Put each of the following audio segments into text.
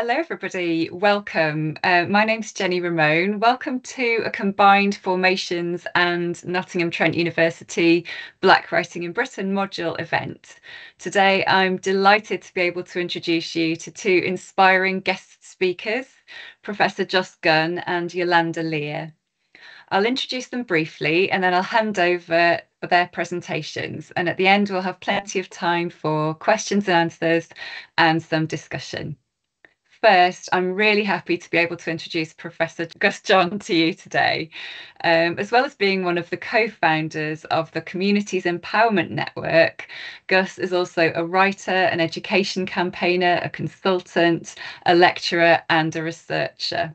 Hello, everybody. Welcome. Uh, my name's Jenni Ramone. Welcome to a combined Formations and Nottingham Trent University Black Writing in Britain module event. Today, I'm delighted to be able to introduce you to two inspiring guest speakers, Professor Gus John and Yolanda Lear. I'll introduce them briefly and then I'll hand over their presentations. And at the end, we'll have plenty of time for questions and answers and some discussion. First, I'm really happy to be able to introduce Professor Gus John to you today. Um, as well as being one of the co founders of the Communities Empowerment Network, Gus is also a writer, an education campaigner, a consultant, a lecturer, and a researcher.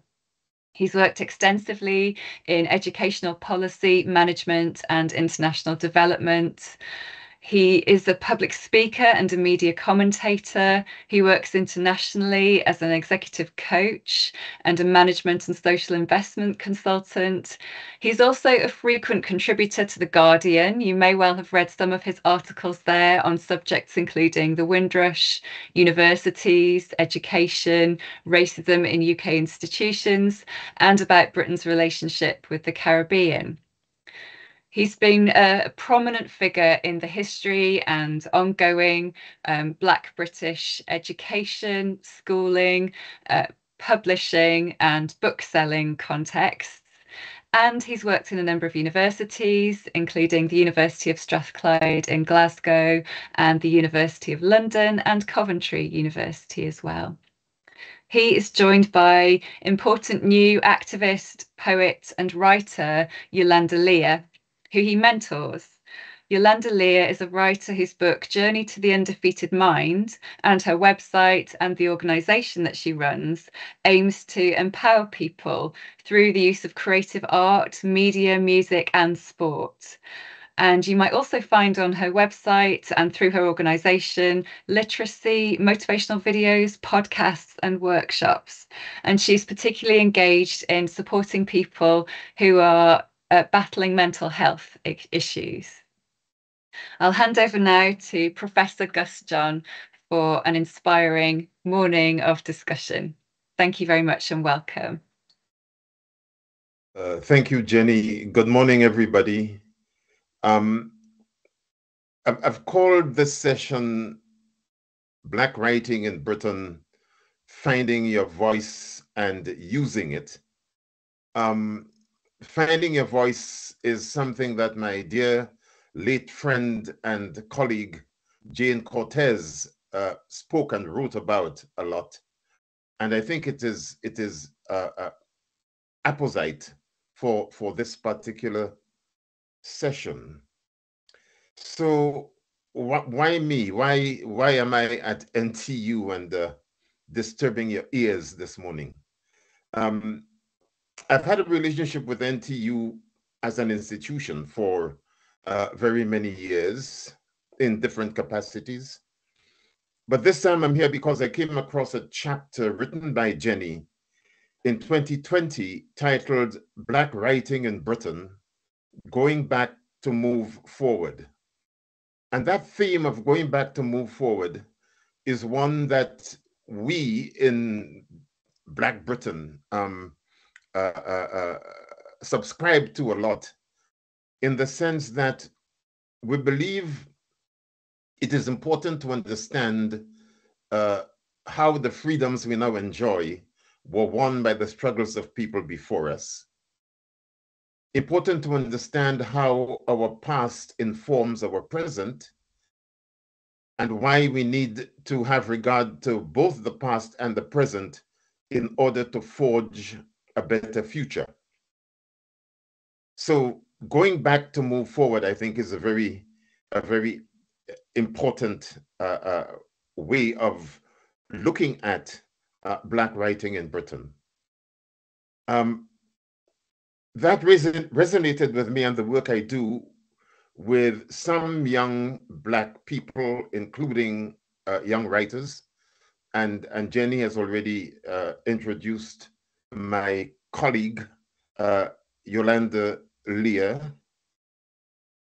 He's worked extensively in educational policy, management, and international development. He is a public speaker and a media commentator. He works internationally as an executive coach and a management and social investment consultant. He's also a frequent contributor to The Guardian. You may well have read some of his articles there on subjects including the Windrush, universities, education, racism in UK institutions, and about Britain's relationship with the Caribbean. He's been a prominent figure in the history and ongoing um, Black British education, schooling, uh, publishing, and bookselling contexts. And he's worked in a number of universities, including the University of Strathclyde in Glasgow and the University of London and Coventry University as well. He is joined by important new activist, poet, and writer Yolanda Lear, who he mentors. Yolanda Lear is a writer whose book, Journey to the Undefeated Mind, and her website and the organization that she runs aims to empower people through the use of creative art, media, music, and sport. And you might also find on her website and through her organization literacy, motivational videos, podcasts, and workshops. And she's particularly engaged in supporting people who are uh, battling mental health issues. I'll hand over now to Professor Gus John for an inspiring morning of discussion. Thank you very much and welcome. Uh, thank you, Jenni. Good morning, everybody. Um, I've, called this session Black Writing in Britain, Finding Your Voice and Using It. Um, finding your voice is something that my dear late friend and colleague Jayne Cortez uh, spoke and wrote about a lot, and I think it is it is uh, uh, apposite for for this particular session. So wh why me? Why why am I at NTU and uh, disturbing your ears this morning? Um, I've had a relationship with NTU as an institution for uh, very many years in different capacities. But this time I'm here because I came across a chapter written by Jenni in 2020 titled Black Writing in Britain Going Back to Move Forward. And that theme of going back to move forward is one that we in Black Britain um, uh, uh, uh, subscribe to a lot in the sense that we believe it is important to understand uh, how the freedoms we now enjoy were won by the struggles of people before us. Important to understand how our past informs our present and why we need to have regard to both the past and the present in order to forge a better future. So going back to move forward, I think is a very, a very important uh, uh, way of looking at uh, Black writing in Britain. Um, that reson resonated with me and the work I do with some young Black people, including uh, young writers. And, and Jenni has already uh, introduced my colleague, uh, Yolanda Lear.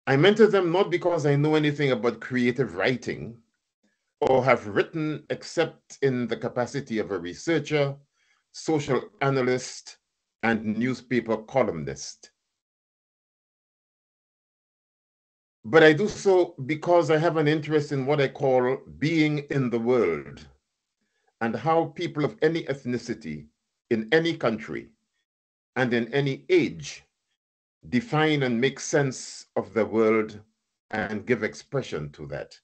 I mentor them not because I know anything about creative writing, or have written except in the capacity of a researcher, social analyst, and newspaper columnist. But I do so because I have an interest in what I call being in the world and how people of any ethnicity in any country and in any age define and make sense of the world and give expression to that.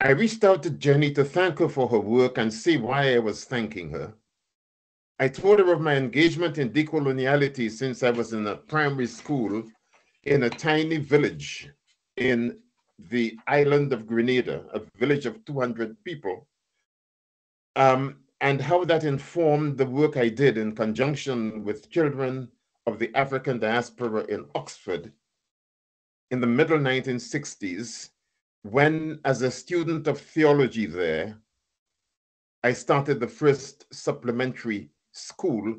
I reached out to Jenni to thank her for her work and see why I was thanking her. I told her of my engagement in decoloniality since I was in a primary school in a tiny village in the island of Grenada, a village of 200 people, um, and how that informed the work I did in conjunction with children of the African diaspora in Oxford in the middle 1960s, when, as a student of theology there, I started the first supplementary school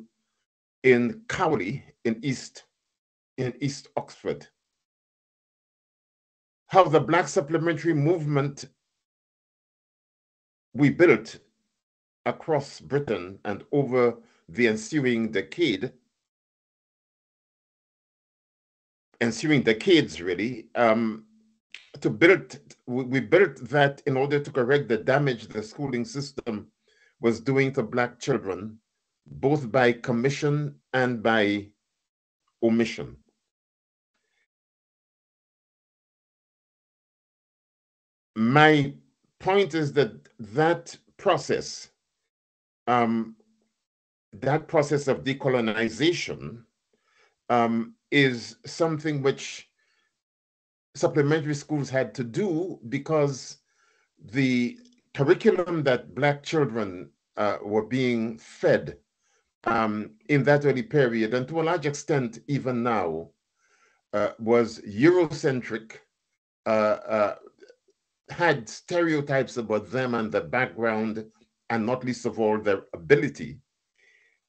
in Cowley in East, in East Oxford. How the Black supplementary movement we built across Britain and over the ensuing decade ensuing decades, really, um, to build, we built that in order to correct the damage the schooling system was doing to Black children, both by commission and by omission. My point is that that process, um, that process of decolonization, um, is something which supplementary schools had to do because the curriculum that Black children uh, were being fed um, in that early period, and to a large extent even now, uh, was Eurocentric, uh, uh had stereotypes about them and the background, and not least of all, their ability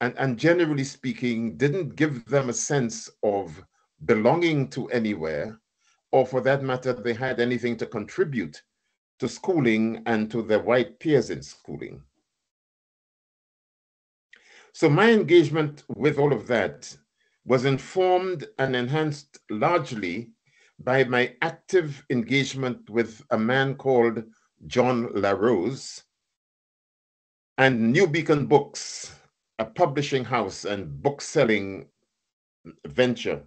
and, and generally speaking, didn't give them a sense of belonging to anywhere, or for that matter, they had anything to contribute to schooling and to their white peers in schooling. So my engagement with all of that was informed and enhanced largely by my active engagement with a man called John La Rose and New Beacon Books, a publishing house and book selling venture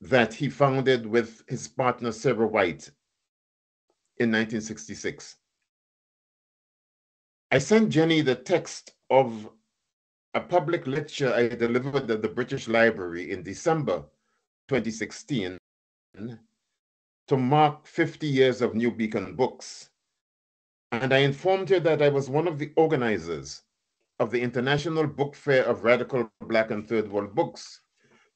that he founded with his partner Sarah White in 1966. I sent Jenny the text of a public lecture I delivered at the British Library in December 2016 to mark 50 years of New Beacon Books. And I informed her that I was one of the organizers of the International Book Fair of Radical Black and Third World Books,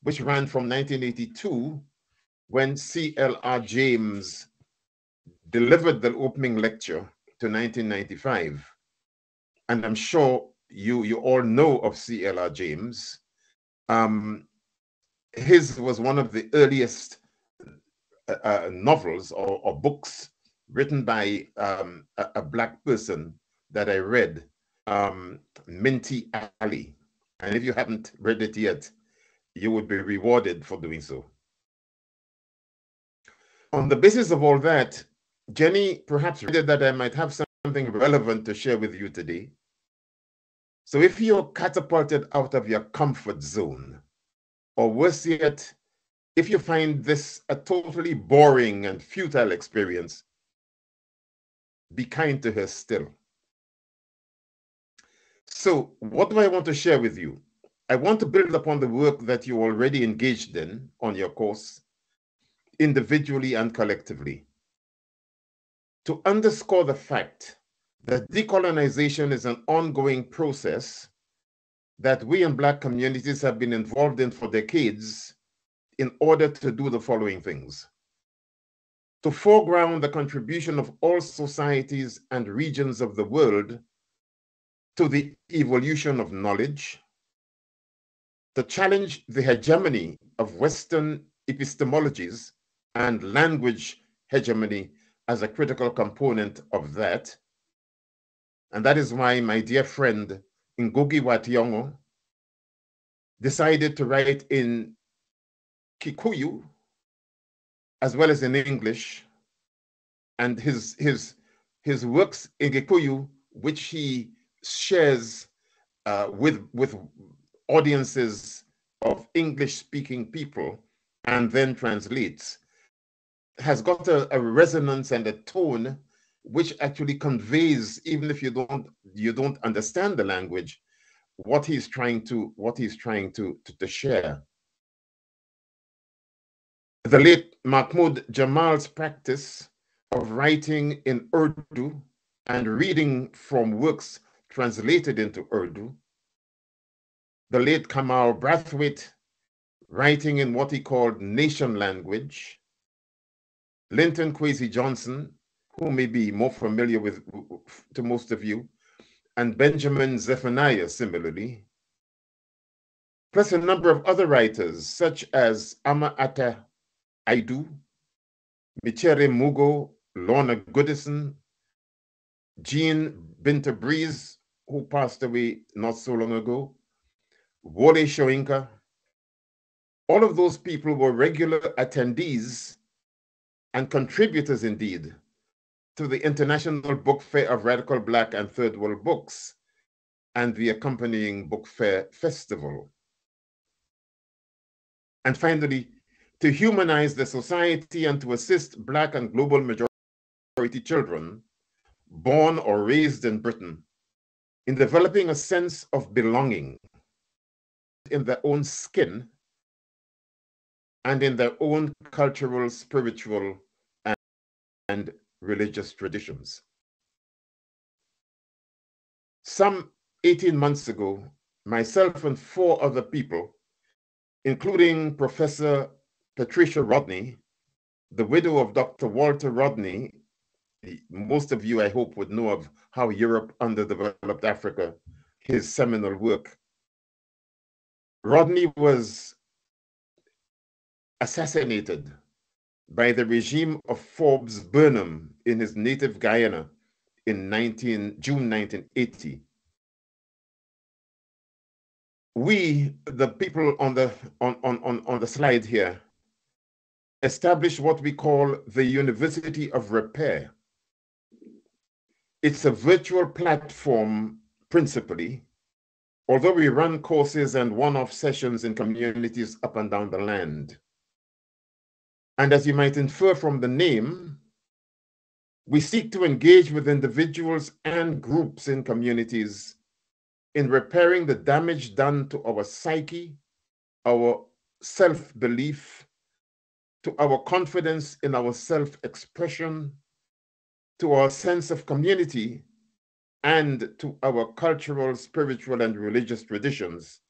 which ran from 1982 when C.L.R. James delivered the opening lecture to 1995. And I'm sure you, you all know of C.L.R. James. Um, his was one of the earliest uh, uh, novels or, or, books written by um, a, a, Black person that I read um, Minty Alley. And if you haven't read it yet, you would be rewarded for doing so. On the basis of all that, Jenni perhaps read that I might have something relevant to share with you today. So if you're catapulted out of your comfort zone, or worse yet, if you find this a totally boring and futile experience, be kind to her still. So, what do I want to share with you? I want to build upon the work that you already engaged in on your course, individually and collectively, to underscore the fact that decolonization is an ongoing process that we in Black communities have been involved in for decades in order to do the following things. To foreground the contribution of all societies and regions of the world to the evolution of knowledge, to challenge the hegemony of Western epistemologies and language hegemony as a critical component of that. And that is why my dear friend Ngugi wa Thiong'o decided to write in Kikuyu as well as in English. And his, his, his works in Gikuyu, which he shares uh, with, with audiences of English speaking people and then translates, has got a, a resonance and a tone which actually conveys, even if you don't you don't understand the language, what he's trying to what he's trying to, to, to share. The late Mahmood Jamal's practice of writing in Urdu and reading from works translated into Urdu. The late Kamau Brathwaite writing in what he called nation language. Linton Kwesi Johnson, who may be more familiar with to most of you, and Benjamin Zephaniah similarly, plus a number of other writers such as Ama Ata Aidoo, Micere Mugo, Lorna Goodison, Jean Binta Breeze, who passed away not so long ago, Wole Soyinka. All of those people were regular attendees and contributors indeed to the International Book Fair of Radical Black and Third World Books and the accompanying Book Fair Festival. And finally, to humanize the society and to assist Black and global majority children born or raised in Britain in developing a sense of belonging in their own skin and in their own cultural, spiritual, and, and religious traditions. Some 18 months ago, myself and four other people, including Professor Patricia Rodney, the widow of Dr. Walter Rodney, most of you, I hope, would know of how Europe underdeveloped Africa, his seminal work. Rodney was assassinated by the regime of Forbes Burnham in his native Guyana in 19, June 1980. We, the people on the, on, on, on the slide here, established what we call the University of Repair. It's a virtual platform principally, although we run courses and one-off sessions in communities up and down the land. And as you might infer from the name, we seek to engage with individuals and groups in communities in repairing the damage done to our psyche, our self belief, to our confidence in our self expression, to our sense of community, and to our cultural, spiritual, and religious traditions,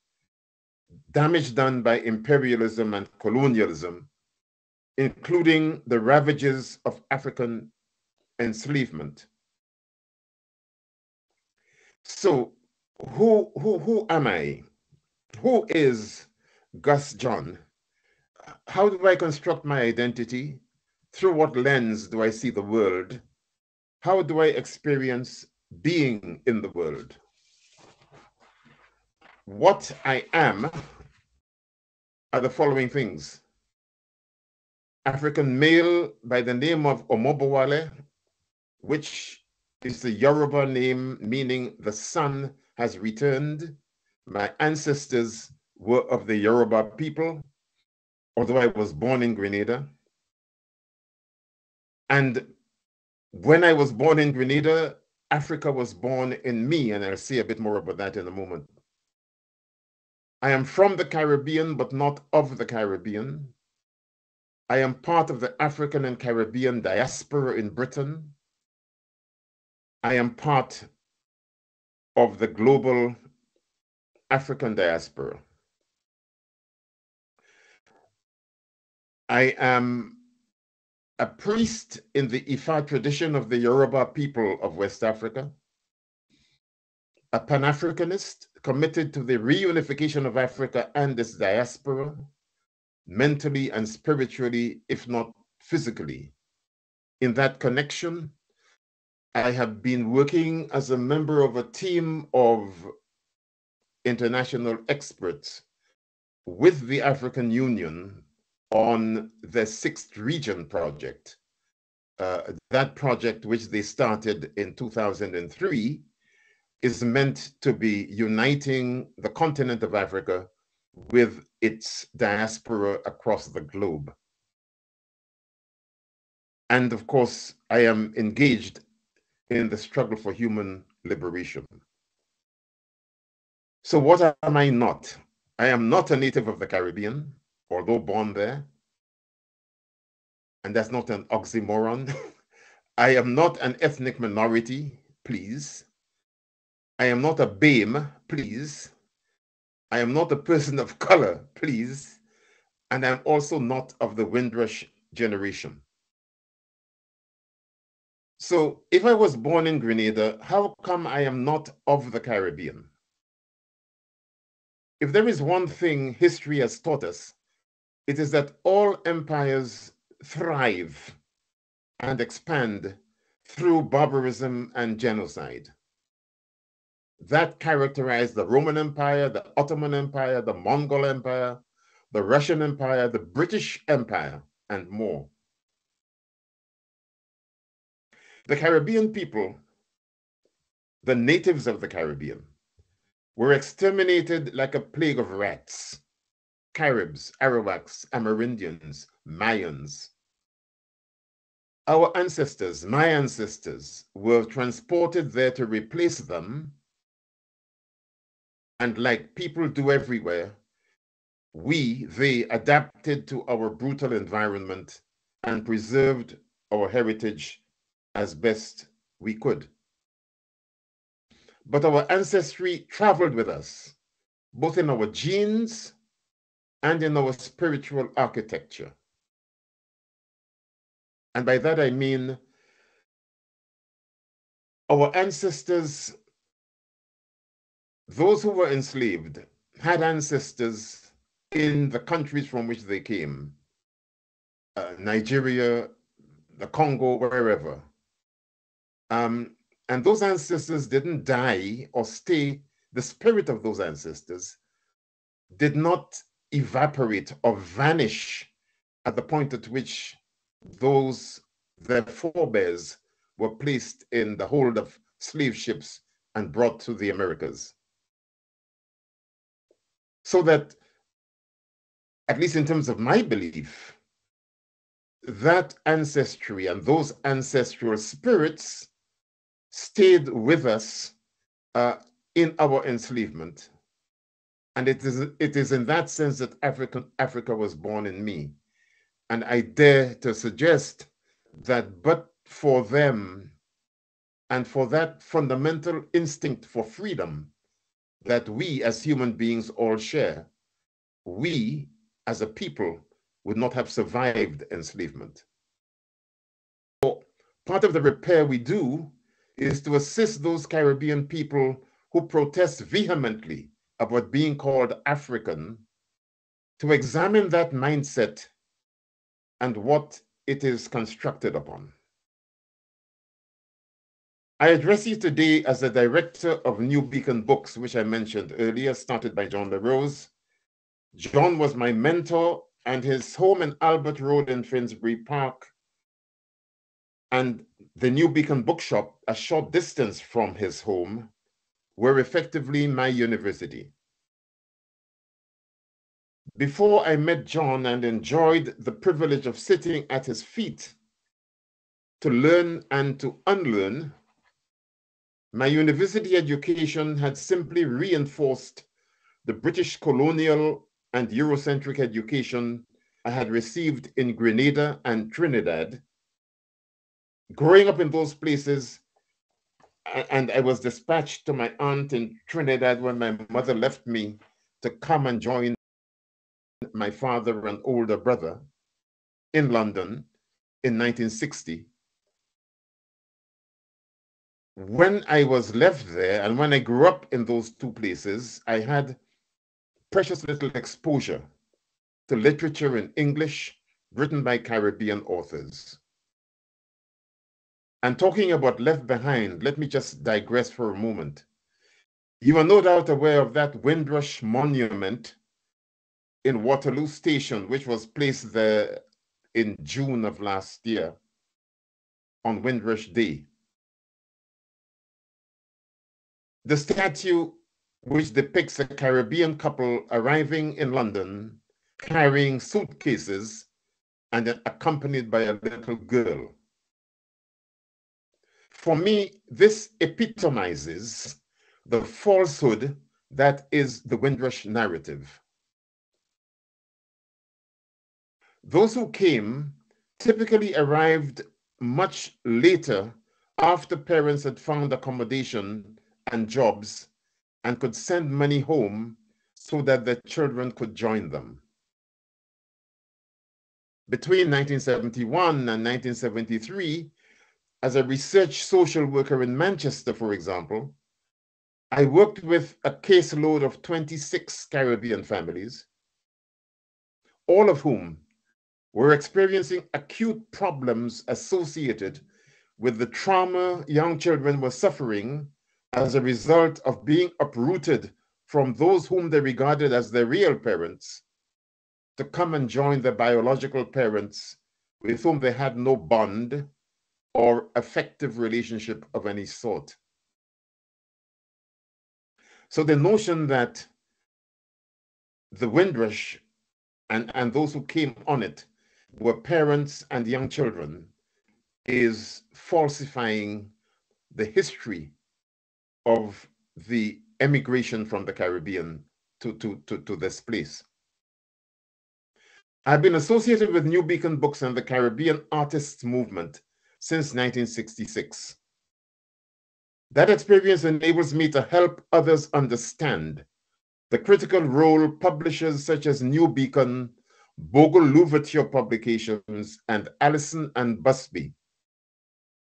damage done by imperialism and colonialism including the ravages of African enslavement. So, who, who, who am I? Who is Gus John? How do I construct my identity? Through what lens do I see the world? How do I experience being in the world? What I am are the following things African male by the name of Omobowale, which is the Yoruba name meaning the sun has returned. My ancestors were of the Yoruba people, although I was born in Grenada. And when I was born in Grenada, Africa was born in me, and I'll say a bit more about that in a moment. I am from the Caribbean, but not of the Caribbean. I am part of the African and Caribbean diaspora in Britain. I am part of the global African diaspora. I am a priest in the Ifa tradition of the Yoruba people of West Africa, a Pan Africanist committed to the reunification of Africa and its diaspora, mentally and spiritually, if not physically. in that connection, I have been working as a member of a team of international experts with the African Union on the Sixth Region project. Uh, that project, which they started in 2003, is meant to be uniting the continent of Africa with its diaspora across the globe. And of course, I am engaged in the struggle for human liberation. So, what am I not? I am not a native of the Caribbean, although born there. And that's not an oxymoron. I am not an ethnic minority, please. I am not a BAME, please. I am not a person of color, please. And I'm also not of the Windrush generation. So if I was born in Grenada, how come I am not of the Caribbean? If there is one thing history has taught us, it is that all empires thrive and expand through barbarism and genocide. That characterized the Roman Empire, the Ottoman Empire, the Mongol Empire, the Russian Empire, the British Empire, and more. The Caribbean people, the natives of the Caribbean, were exterminated like a plague of rats. Caribs, Arawaks, Amerindians, Mayans, our ancestors, my ancestors, were transported there to replace them. And like people do everywhere, we, they adapted to our brutal environment and preserved our heritage as best we could. But our ancestry traveled with us, both in our genes and in our spiritual architecture. And by that I mean our ancestors, those who were enslaved, had ancestors in the countries from which they came uh, Nigeria, the Congo, wherever. Um, and those ancestors didn't die or stay, the spirit of those ancestors did not evaporate or vanish at the point at which those their forebears were placed in the hold of slave ships and brought to the Americas. So that, at least in terms of my belief, that ancestry and those ancestral spirits stayed with us uh, in our enslavement. And it is, it is in that sense that African, Africa was born in me. And I dare to suggest that but for them and for that fundamental instinct for freedom that we as human beings all share, we as a people would not have survived enslavement. So part of the repair we do is to assist those Caribbean people who protest vehemently about being called African to examine that mindset and what it is constructed upon. I address you today as the director of New Beacon Books, which I mentioned earlier, started by John La Rose. John was my mentor, and his home in Albert Road in Finsbury Park and the New Beacon Bookshop, a short distance from his home, were effectively my university. Before I met John and enjoyed the privilege of sitting at his feet to learn and to unlearn, my university education had simply reinforced the British colonial and Eurocentric education I had received in Grenada and Trinidad. Growing up in those places, and I was dispatched to my aunt in Trinidad when my mother left me to come and join my father and older brother in London in 1960. When I was left there and when I grew up in those two places, I had precious little exposure to literature in English written by Caribbean authors. And talking about left behind, let me just digress for a moment. You are no doubt aware of that Windrush Monument in Waterloo Station, which was placed there in June of last year on Windrush Day. The statue, which depicts a Caribbean couple arriving in London carrying suitcases and accompanied by a little girl. For me, this epitomizes the falsehood that is the Windrush narrative. Those who came typically arrived much later after parents had found accommodation and jobs and could send money home so that their children could join them. Between 1971 and 1973, as a research social worker in Manchester, for example, I worked with a caseload of 26 Caribbean families, all of whom were experiencing acute problems associated with the trauma young children were suffering as a result of being uprooted from those whom they regarded as their real parents to come and join their biological parents with whom they had no bond or effective relationship of any sort. So the notion that the Windrush and, and those who came on it were parents and young children is falsifying the history of the emigration from the Caribbean to, to, to, to this place. I've been associated with New Beacon Books and the Caribbean Artists Movement since 1966. That experience enables me to help others understand the critical role publishers such as New Beacon, Bogle L'Ouverture Publications, and Allison and Busby,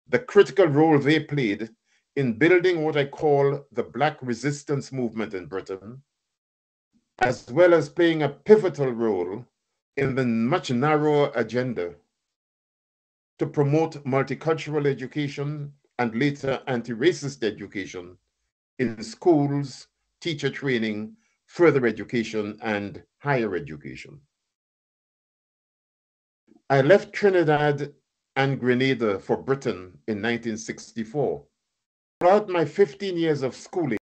the critical role they played in building what I call the Black resistance movement in Britain, as well as playing a pivotal role in the much narrower agenda to promote multicultural education and later anti-racist education in schools, teacher training, further education, and higher education. I left Trinidad and Grenada for Britain in 1964. Throughout my 15 years of schooling,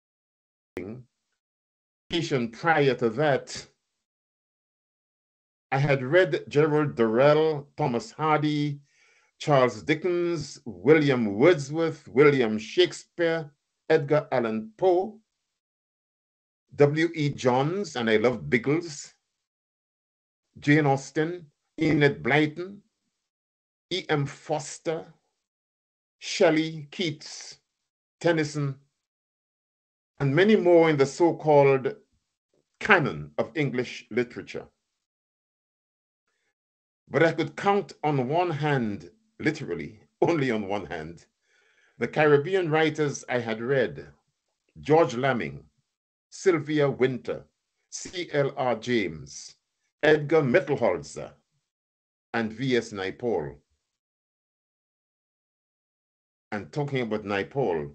prior to that, I had read Gerald Durrell, Thomas Hardy, Charles Dickens, William Wordsworth, William Shakespeare, Edgar Allan Poe, W.E. Johns, and I love Biggles, Jane Austen, Enid Blyton, E.M. Forster, Shelley, Keats, Tennyson, and many more in the so-called canon of English literature. But I could count on one hand literally, only on one hand, the Caribbean writers I had read, George Lamming, Sylvia Wynter, C.L.R. James, Edgar Mittelholzer, and V.S. Naipaul. And talking about Naipaul,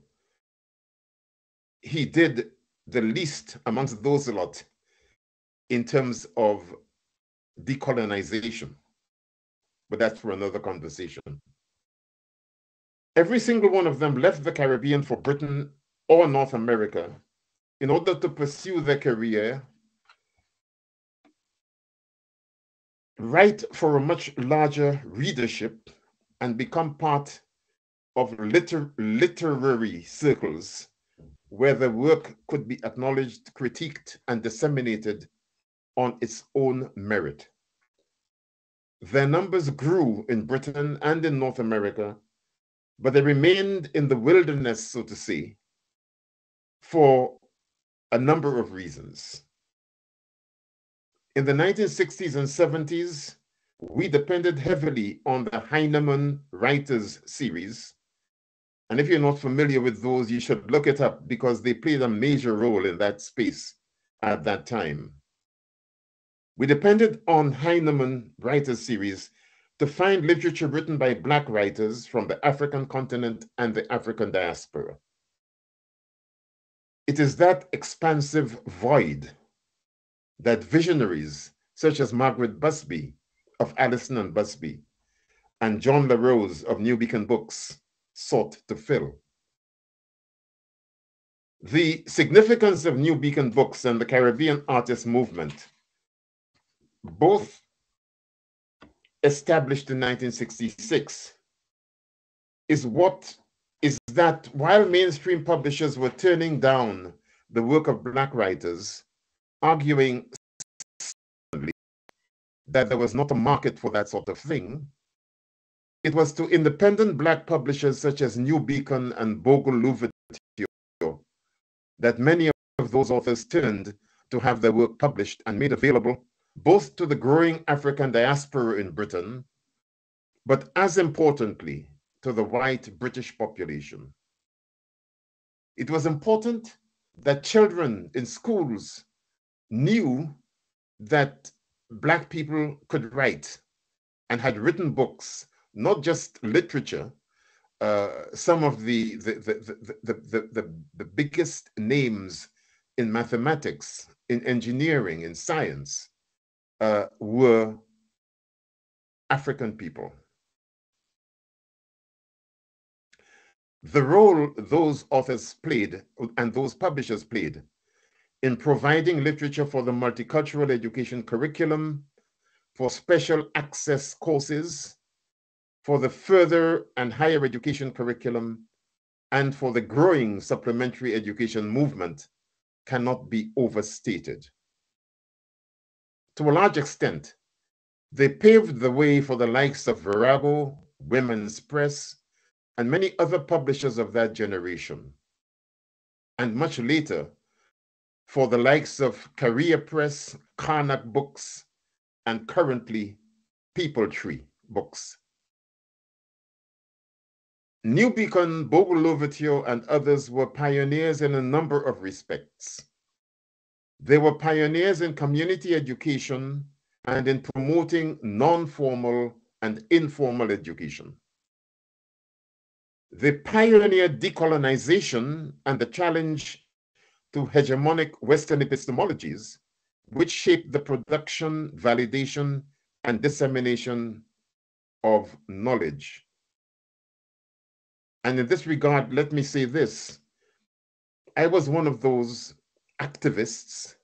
he did the least amongst those a lot in terms of decolonization but that's for another conversation. Every single one of them left the Caribbean for Britain or North America in order to pursue their career, write for a much larger readership, and become part of liter literary circles where their work could be acknowledged, critiqued, and disseminated on its own merit. Their numbers grew in Britain and in North America, but they remained in the wilderness, so to say, for a number of reasons. In the 1960s and 70s, we depended heavily on the Heinemann Writers series. And if you're not familiar with those, you should look it up because they played a major role in that space at that time. We depended on Heinemann Writers series to find literature written by Black writers from the African continent and the African diaspora. It is that expansive void that visionaries such as Margaret Busby of Allison and Busby and John La Rose of New Beacon Books sought to fill. The significance of New Beacon Books and the Caribbean artist movement, both established in 1966, is what is that while mainstream publishers were turning down the work of Black writers, arguing that there was not a market for that sort of thing, it was to independent Black publishers such as New Beacon and Bogle L'Ouverture that many of those authors turned to have their work published and made available both to the growing African diaspora in Britain, but as importantly, to the white British population. It was important that children in schools knew that Black people could write and had written books, not just literature. Uh, some of the the, the, the, the, the, the biggest names in mathematics, in engineering, in science uh, were African people. The role those authors played and those publishers played in providing literature for the multicultural education curriculum, for special access courses, for the further and higher education curriculum, and for the growing supplementary education movement cannot be overstated. To a large extent, they paved the way for the likes of Virago, Women's Press, and many other publishers of that generation. And much later, for the likes of Karia Press, Karnak Books, and currently Peepal Tree Books. New Beacon, Bogle and others were pioneers in a number of respects. They were pioneers in community education and in promoting non-formal and informal education. They pioneered decolonization and the challenge to hegemonic Western epistemologies, which shaped the production, validation, and dissemination of knowledge. And in this regard, let me say this. I was one of those activists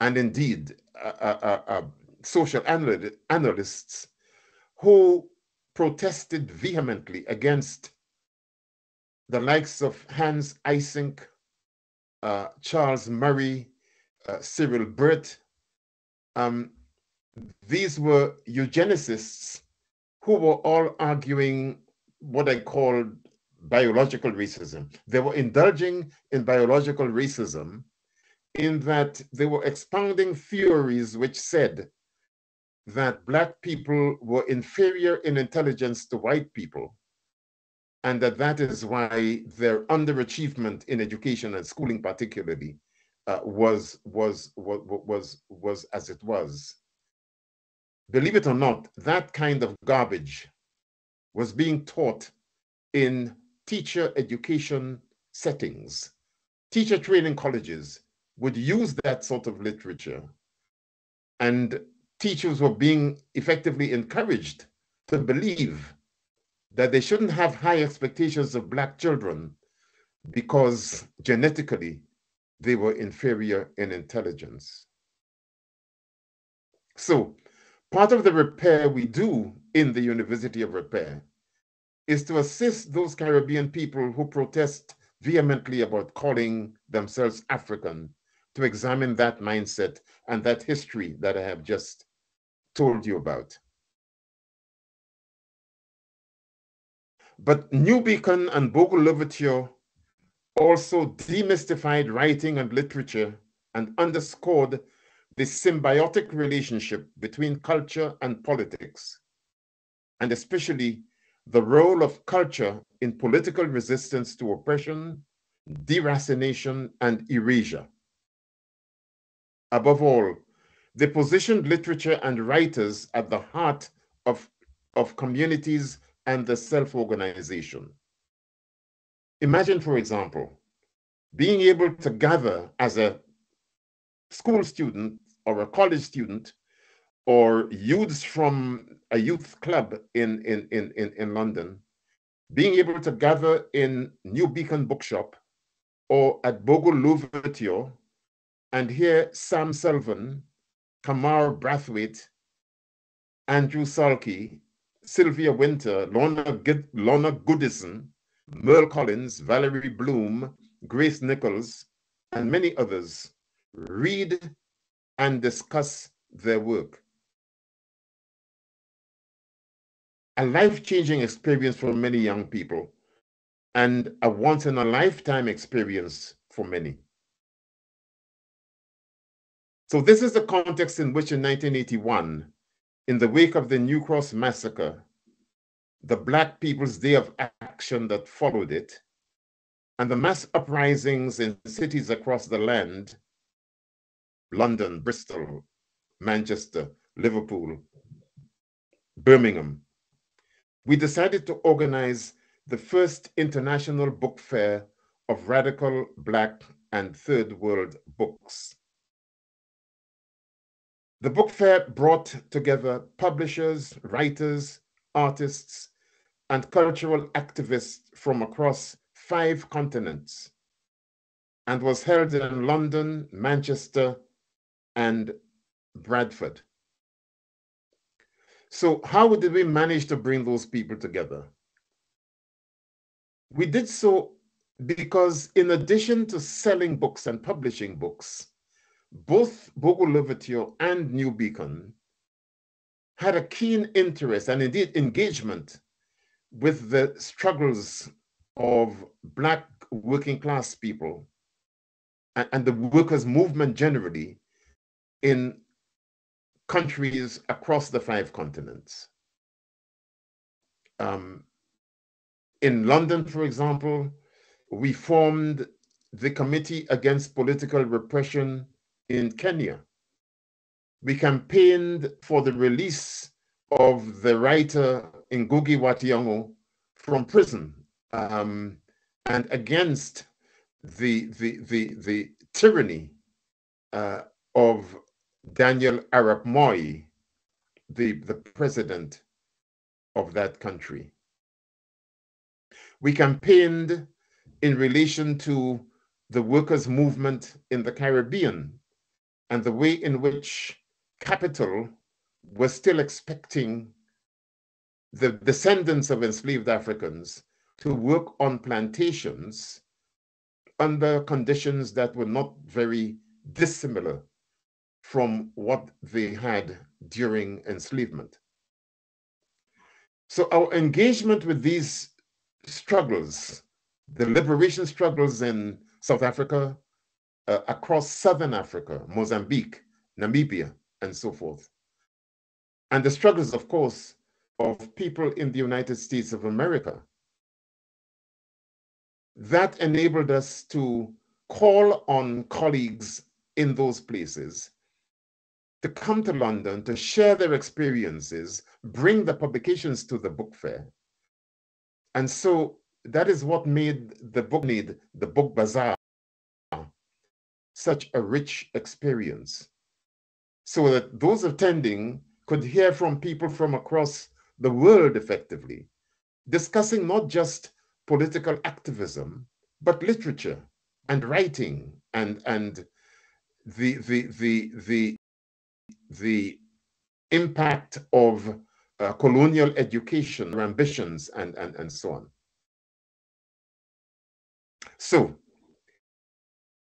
and indeed uh, uh, uh, social analysts who protested vehemently against the likes of Hans Eysenck, uh, Charles Murray, uh, Cyril Burt. Um, these were eugenicists who were all arguing what I called biological racism. They were indulging in biological racism in that they were expounding theories which said that Black people were inferior in intelligence to white people and that that is why their underachievement in education and schooling particularly uh, was, was, was, was, was as it was. Believe it or not, that kind of garbage was being taught in teacher education settings. Teacher training colleges would use that sort of literature and teachers were being effectively encouraged to believe that they shouldn't have high expectations of Black children because genetically they were inferior in intelligence. So, part of the repair we do in the University of Repair is to assist those Caribbean people who protest vehemently about calling themselves African to examine that mindset and that history that I have just told you about. But New Beacon and Bogle L'Ouverture also demystified writing and literature and underscored the symbiotic relationship between culture and politics, and especially the role of culture in political resistance to oppression, deracination, and erasure. Above all, they positioned literature and writers at the heart of, of communities and the self-organization. Imagine, for example, being able to gather as a school student or a college student or youths from a youth club in, in, in, in, in London, being able to gather in New Beacon Bookshop or at Bogle L'Ouverture and hear Sam Selvon, Kamau Brathwaite, Andrew Salkey, Sylvia Wynter, Lorna, Lorna Goodison, Merle Collins, Valerie Bloom, Grace Nichols, and many others read and discuss their work. A life changing experience for many young people and a once in a lifetime experience for many. So, this is the context in which, in 1981, in the wake of the New Cross massacre, the Black People's Day of Action that followed it, and the mass uprisings in cities across the land London, Bristol, Manchester, Liverpool, Birmingham we decided to organize the first international book fair of radical Black and Third World books. The book fair brought together publishers, writers, artists, and cultural activists from across five continents and was held in London, Manchester, and Bradford. So, how did we manage to bring those people together? We did so because, in addition to selling books and publishing books, both L'Ouverture and New Beacon had a keen interest and indeed engagement with the struggles of Black working class people and, and the workers' movement generally in countries across the five continents. Um, in London, for example, we formed the Committee Against Political Repression in Kenya. We campaigned for the release of the writer Ngugi wa Thiong'o from prison um, and against the, the, the, the tyranny uh, of Daniel Arap Moi, the, the president of that country. We campaigned in relation to the workers' movement in the Caribbean and the way in which capital was still expecting the descendants of enslaved Africans to work on plantations under conditions that were not very dissimilar from what they had during enslavement. So our engagement with these struggles, the liberation struggles in South Africa, uh, across Southern Africa, Mozambique, Namibia, and so forth, and the struggles, of course, of people in the United States of America, that enabled us to call on colleagues in those places to come to London to share their experiences, bring the publications to the book fair. And so that is what made the book need, the book bazaar, such a rich experience. So that those attending could hear from people from across the world effectively, discussing not just political activism, but literature and writing and, and the, the, the, the the impact of uh, colonial education, ambitions, and, and, and so on. So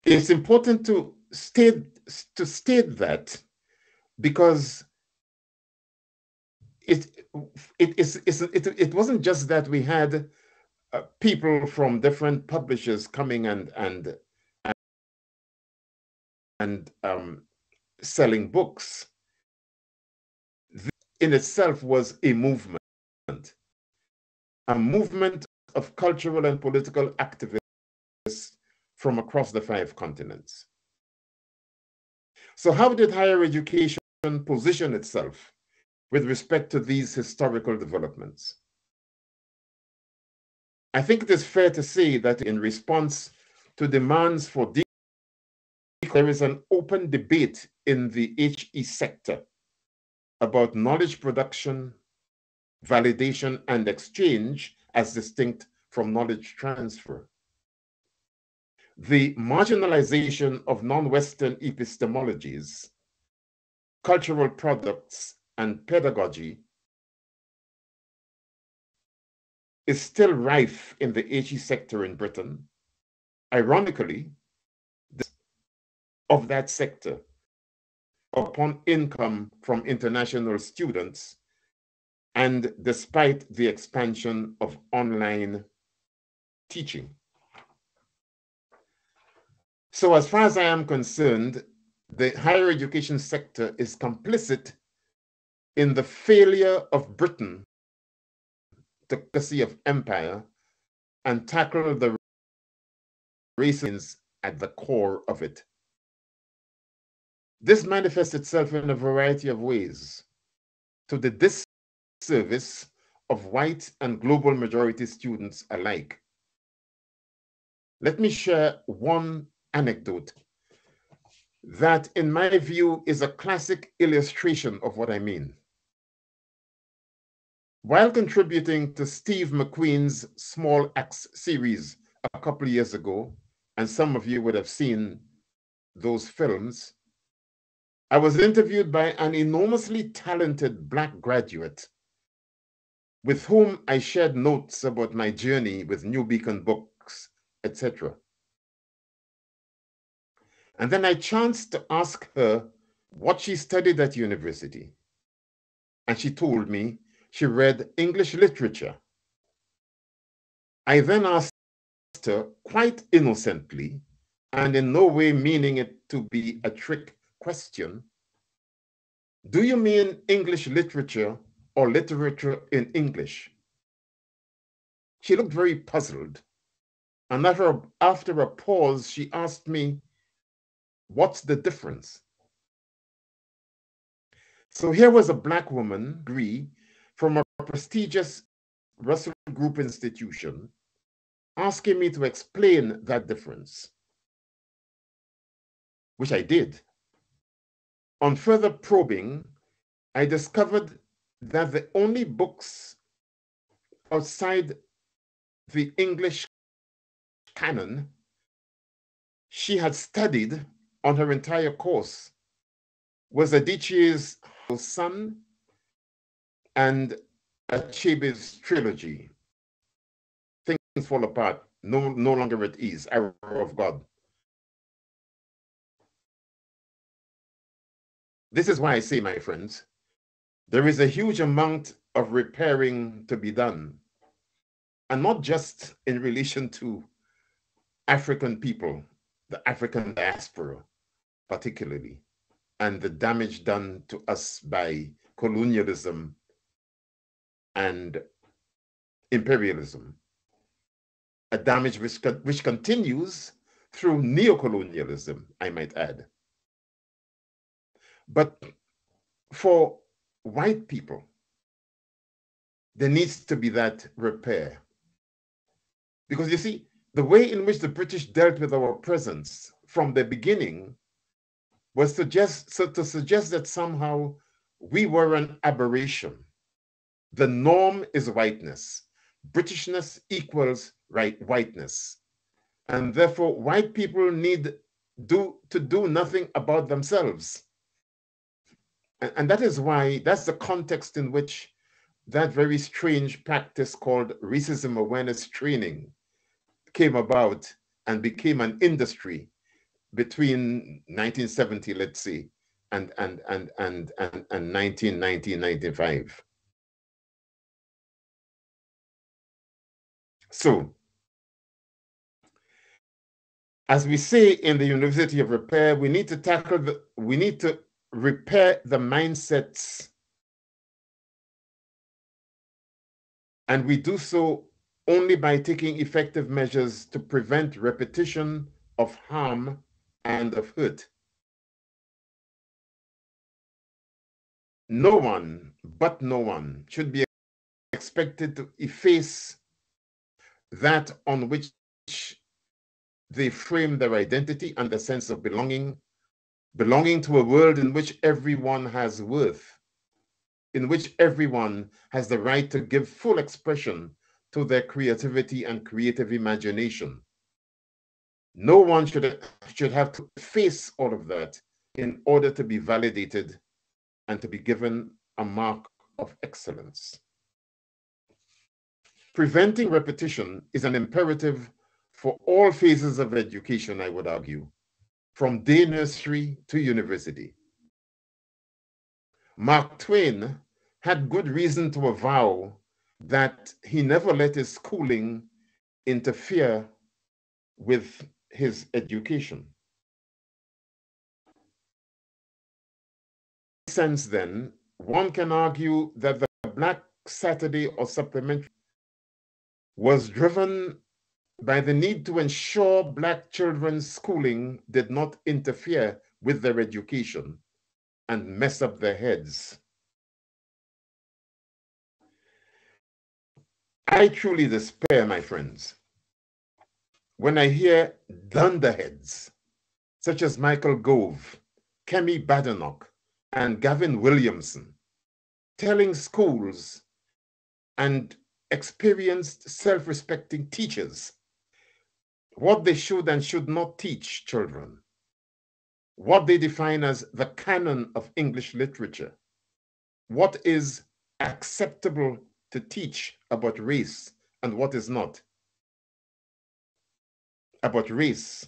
it's important to state to state that because it it is it, it wasn't just that we had uh, people from different publishers coming and and and um, selling books. In itself was a movement, a movement of cultural and political activists from across the five continents. So, how did higher education position itself with respect to these historical developments. I think it is fair to say that in response to demands for there is an open debate in the HE sector about knowledge production, validation, and exchange as distinct from knowledge transfer. The marginalization of non-Western epistemologies, cultural products, and pedagogy is still rife in the HE sector in Britain. Ironically, of that sector upon income from international students and despite the expansion of online teaching. So as far as I am concerned, the higher education sector is complicit in the failure of Britain to see of empire and tackle the reasons at the core of it. This manifests itself in a variety of ways to the disservice of white and global majority students alike. Let me share one anecdote that, in my view, is a classic illustration of what I mean. While contributing to Steve McQueen's Small Axe series a couple of years ago, and some of you would have seen those films, I was interviewed by an enormously talented Black graduate with whom I shared notes about my journey with New Beacon Books, etc. And then I chanced to ask her what she studied at university. And she told me she read English literature. I then asked her quite innocently, and in no way meaning it to be a trick question, do you mean English literature or literature in English? She looked very puzzled, and after, after a pause, she asked me, What's the difference? So here was a Black woman, Gree, from a prestigious Russell Group institution asking me to explain that difference, which I did. On further probing, I discovered that the only books outside the English canon she had studied on her entire course was Adichie's Son and Achebe's trilogy. Things fall apart, no, no longer at ease, Arrow of God. This is why I say, my friends, there is a huge amount of repairing to be done. And not just in relation to African people, the African diaspora, particularly, and the damage done to us by colonialism and imperialism, a damage which, which continues through neocolonialism, I might add. But for white people, there needs to be that repair. Because you see, the way in which the British dealt with our presence from the beginning was just so to suggest that somehow we were an aberration. The norm is whiteness. Britishness equals right whiteness. And therefore, white people need do to do nothing about themselves. And, and that is why that's the context in which that very strange practice called racism awareness training came about and became an industry between 1970, let's see, and and and and and, and 1995. So, as we say in the University of Repair, we need to tackle the, we need to repair the mindsets. And we do so only by taking effective measures to prevent repetition of harm and of hurt. no one, but no one, should be expected to efface that on which they frame their identity and the sense of belonging, belonging to a world in which everyone has worth, in which everyone has the right to give full expression to their creativity and creative imagination. No one should, should have to face all of that in order to be validated and to be given a mark of excellence. Preventing repetition is an imperative for all phases of education, I would argue, from day nursery to university. Mark Twain had good reason to avow that he never let his schooling interfere with his education. sense then, one can argue that the Black Saturday or supplementary was driven by the need to ensure Black children's schooling did not interfere with their education and mess up their heads. I truly despair, my friends, when I hear dunderheads such as Michael Gove, Kemi Badenoch, and Gavin Williamson telling schools and experienced self-respecting teachers what they should and should not teach children, what they define as the canon of English literature, what is acceptable to teach about race and what is not, about race,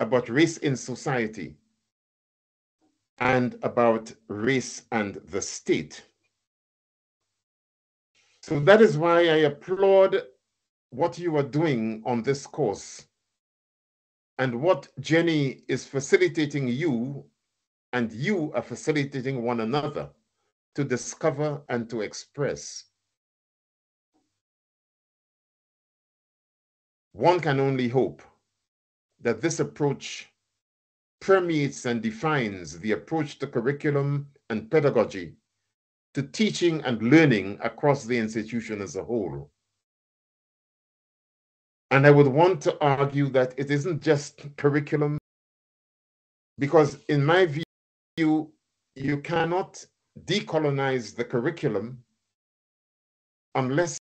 about race in society, and about race and the state. So that is why I applaud what you are doing on this course and what Jenni is facilitating you and you are facilitating one another to discover and to express. One can only hope that this approach permeates and defines the approach to curriculum and pedagogy to teaching and learning across the institution as a whole. And I would want to argue that it isn't just curriculum, because in my view, you cannot decolonize the curriculum unless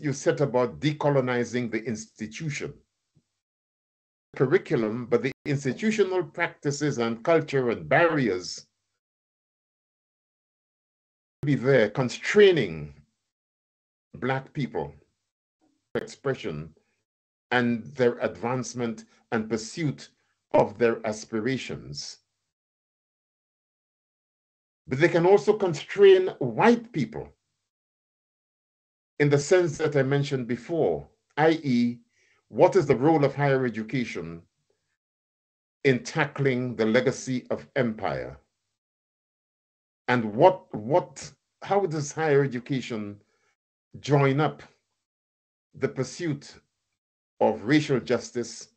you set about decolonizing the institution curriculum, but the institutional practices and culture and barriers be there constraining black people expression and their advancement and pursuit of their aspirations. But they can also constrain white people in the sense that I mentioned before, i.e., what is the role of higher education in tackling the legacy of empire? And what, what, how does higher education join up the pursuit of racial justice,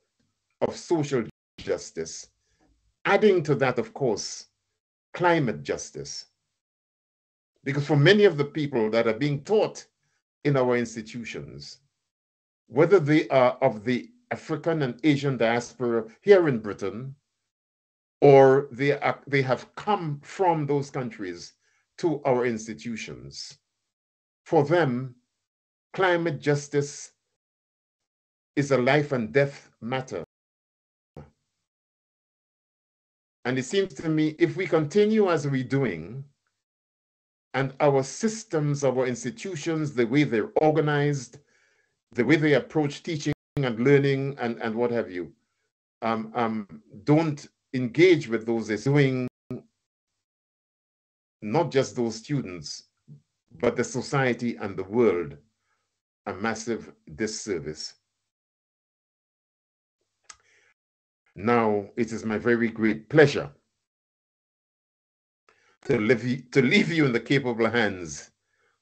of social justice, adding to that, of course, climate justice? Because for many of the people that are being taught in our institutions, whether they are of the African and Asian diaspora here in Britain, or they, are, they have come from those countries to our institutions. For them, climate justice is a life and death matter. And it seems to me if we continue as we're doing, and our systems, our institutions, the way they're organized, the way they approach teaching and learning and, and what have you, um, um, don't engage with those is doing not just those students, but the society and the world a massive disservice. Now, it is my very great pleasure to leave, to leave you in the capable hands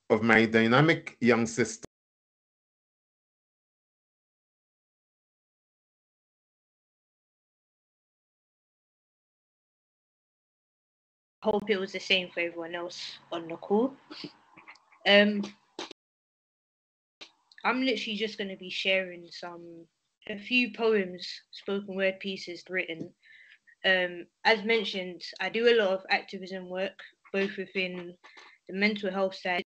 of my dynamic young sister, hope it was the same for everyone else on the call. Um, I'm literally just going to be sharing some a few poems, spoken word pieces written. Um, as mentioned, I do a lot of activism work, both within the mental health side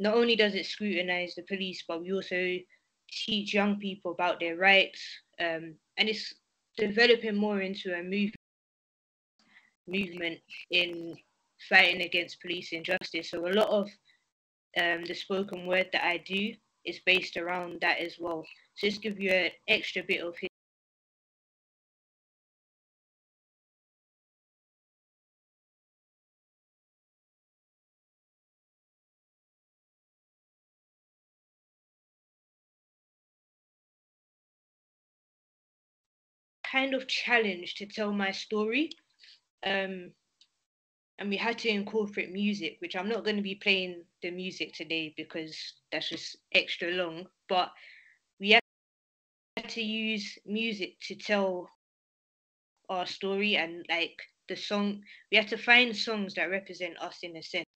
not only does it scrutinize the police, but we also teach young people about their rights, um, and it's developing more into a movement movement in fighting against police injustice. So a lot of um, the spoken word that I do is based around that as well. So just give you an extra bit of kind of challenge to tell my story. Um, and we had to incorporate music, which I'm not going to be playing the music today because that's just extra long. But we had to use music to tell our story and like the song. We had to find songs that represent us in a sense.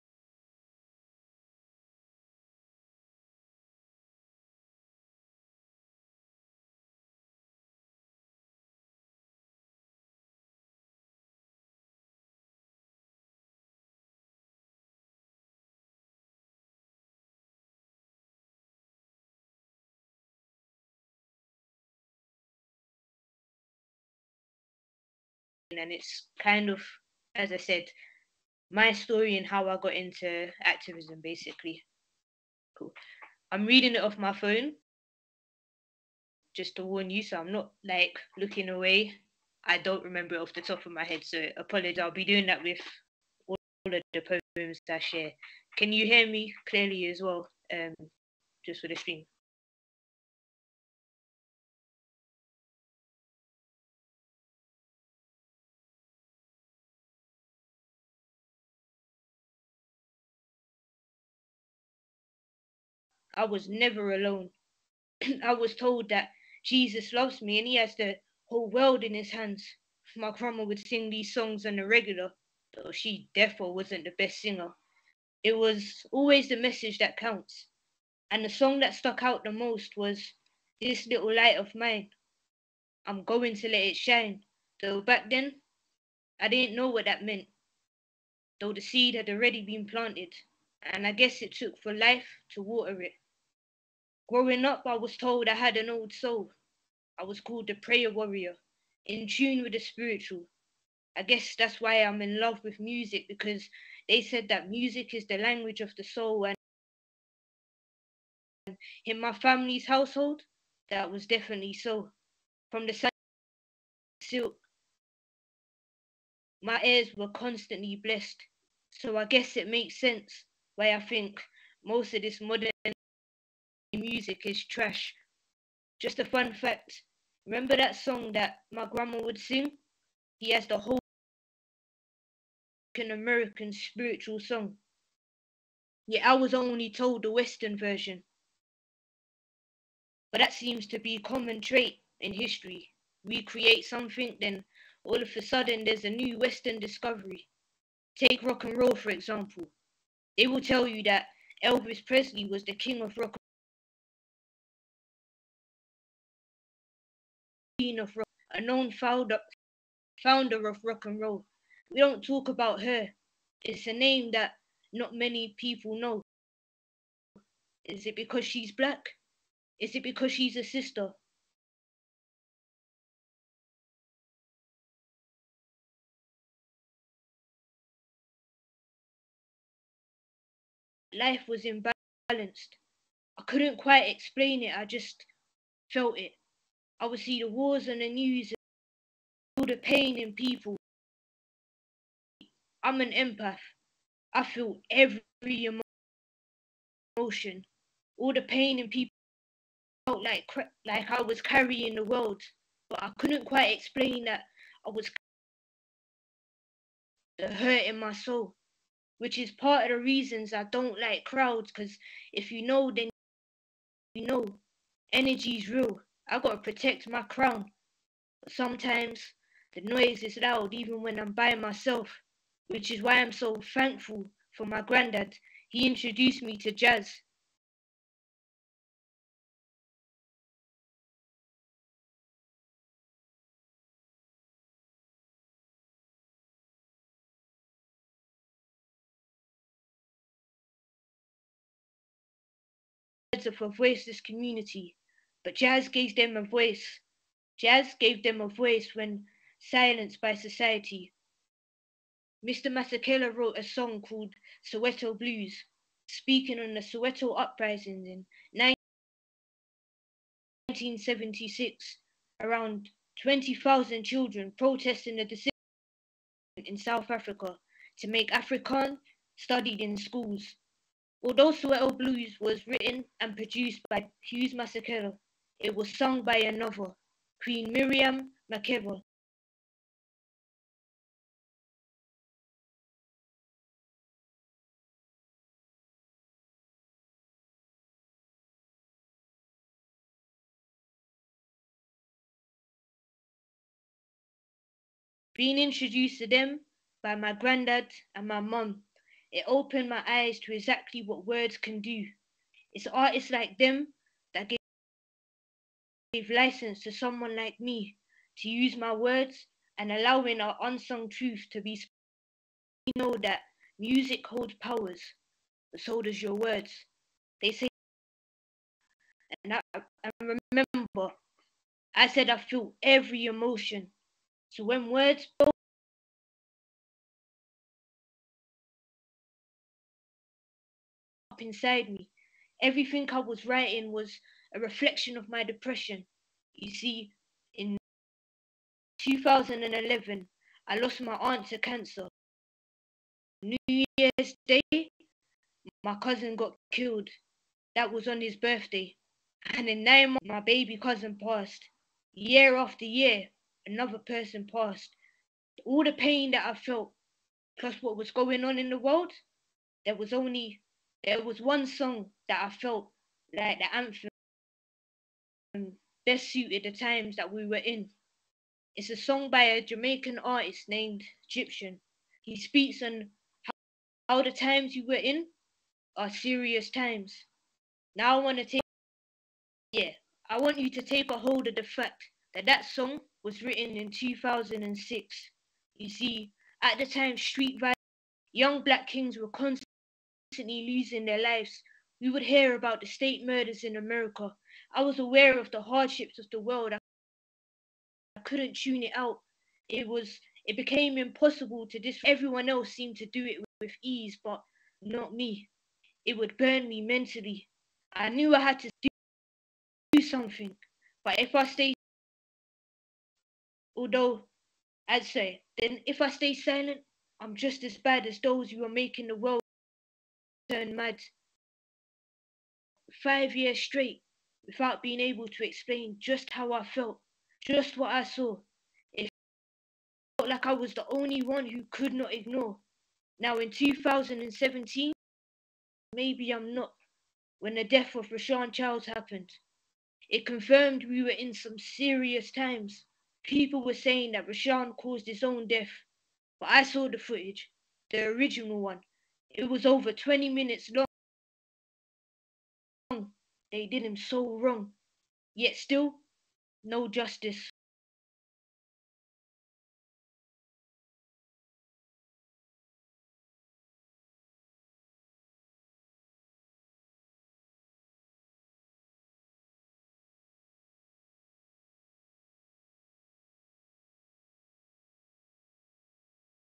And it's kind of, as I said, my story and how I got into activism basically. Cool. I'm reading it off my phone just to warn you, so I'm not like looking away. I don't remember it off the top of my head, so apologies. I'll be doing that with all of the poems I share. Can you hear me clearly as well? Um, just for the stream. I was never alone. I was told that Jesus loves me and he has the whole world in his hands. My grandma would sing these songs on the regular, though she therefore wasn't the best singer. It was always the message that counts. And the song that stuck out the most was This Little Light of Mine. I'm going to let it shine. Though back then, I didn't know what that meant. Though the seed had already been planted, and I guess it took for life to water it. Growing up, I was told I had an old soul. I was called the prayer warrior, in tune with the spiritual. I guess that's why I'm in love with music because they said that music is the language of the soul. And in my family's household, that was definitely so. From the silk, my ears were constantly blessed. So I guess it makes sense why I think most of this modern music is trash. Just a fun fact. Remember that song that my grandma would sing? He has the whole American spiritual song. Yet I was only told the Western version. But that seems to be a common trait in history. We create something, then all of a sudden there's a new Western discovery. Take rock and roll, for example. They will tell you that Elvis Presley was the king of rock of rock, a known founder, founder of rock and roll. We don't talk about her. It's a name that not many people know. Is it because she's black? Is it because she's a sister? Life was imbalanced. I couldn't quite explain it, I just felt it. I would see the wars on the news, all the pain in people. I'm an empath. I feel every emotion, all the pain in people. I Felt like like I was carrying the world, but I couldn't quite explain that I was the hurt in my soul, which is part of the reasons I don't like crowds. Because if you know, then you know, energy's real. I gotta protect my crown. But sometimes the noise is loud, even when I'm by myself, which is why I'm so thankful for my granddad. He introduced me to jazz. of a voiceless community, but jazz gave them a voice. Jazz gave them a voice when silenced by society. Mr. Masekela wrote a song called Soweto Blues, speaking on the Soweto uprisings in 1976. Around 20,000 children protesting the decision in South Africa to make Afrikaans studied in schools. Although Soweto Blues was written and produced by Hughes Masekela, it was sung by another, Queen Miriam Makeba. Being introduced to them by my granddad and my mum, it opened my eyes to exactly what words can do. It's artists like them that gave, gave license to someone like me to use my words and allowing our unsung truth to be spoken. We know that music holds powers, but so does your words. They say, and I, remember, I said I feel every emotion. So when words up inside me, everything I was writing was a reflection of my depression. You see, in 2011, I lost my aunt to cancer. New Year's Day, my cousin got killed. That was on his birthday. And in nine months, my baby cousin passed. Year after year, another person passed. All the pain that I felt, plus what was going on in the world, there was only there was one song that I felt like the anthem best suited the times that we were in. It's a song by a Jamaican artist named Egyptian. He speaks on how, the times you were in are serious times. Now I want to take, yeah, I want you to take a hold of the fact that that song was written in 2006. You see, at the time, street violence, young black kings were constantly losing their lives. We would hear about the state murders in America. I was aware of the hardships of the world. I couldn't tune it out. It was it became impossible to dis everyone else seemed to do it with ease, but not me. It would burn me mentally. I knew I had to do, something. But if I stay although I'd say, then if I stay silent, I'm just as bad as those who are making the world turn mad five years straight without being able to explain just how I felt, just what I saw. It felt like I was the only one who could not ignore. Now in 2017, maybe I'm not. When the death of Rashan Charles happened, it confirmed we were in some serious times. People were saying that Rashawn caused his own death, but I saw the footage, the original one, it was over 20 minutes long. They did him so wrong. Yet still, no justice.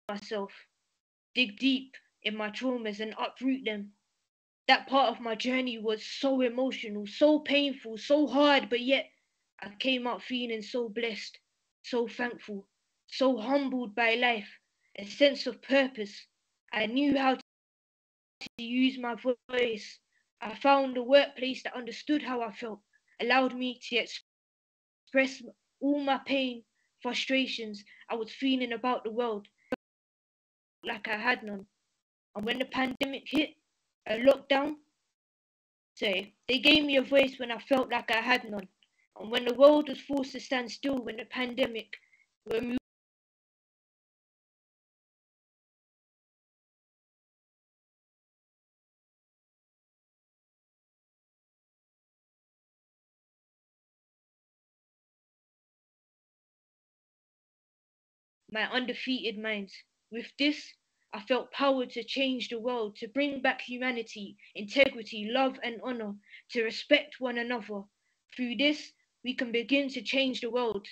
myself, dig deep in my traumas and uproot them. That part of my journey was so emotional, so painful, so hard, but yet I came out feeling so blessed, so thankful, so humbled by life, a sense of purpose. I knew how to use my voice. I found a workplace that understood how I felt, allowed me to express all my pain, frustrations I was feeling about the world like I had none. And when the pandemic hit, a lockdown, say, they gave me a voice when I felt like I had none. And when the world was forced to stand still when the pandemic removed my undefeated minds. With this, I felt power to change the world, to bring back humanity, integrity, love, and honor, to respect one another. Through this, we can begin to change the world.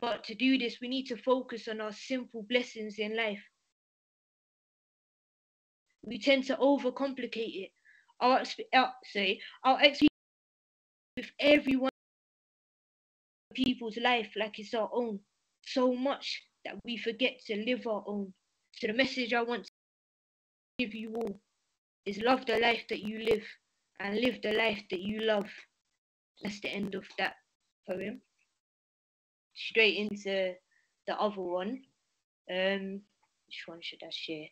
But to do this, we need to focus on our simple blessings in life. We tend to overcomplicate it. Our, uh, say, our experience with everyone people's life like it's our own so much that we forget to live our own. So the message I want to give you all is love the life that you live and live the life that you love. That's the end of that poem. Straight into the other one. Um, which one should I share?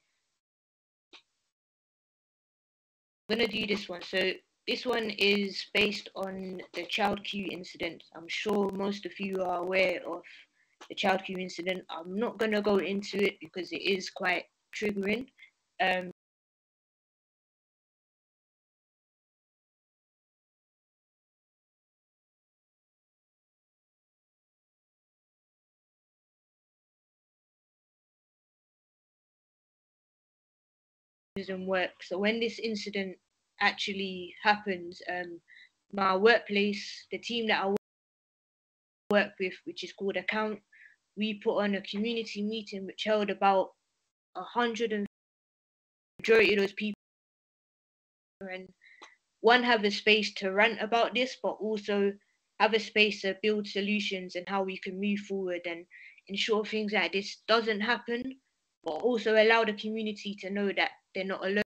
I'm gonna do this one. So this one is based on the Child Q incident. I'm sure most of you are aware of the Child Q incident. I'm not going to go into it because it is quite triggering. Um, work. So when this incident actually happened, um, my workplace, the team that I work with, which is called Account, we put on a community meeting which held about a hundred and majority of those people and one have a space to rant about this but also have a space to build solutions and how we can move forward and ensure things like this doesn't happen but also allow the community to know that they're not alone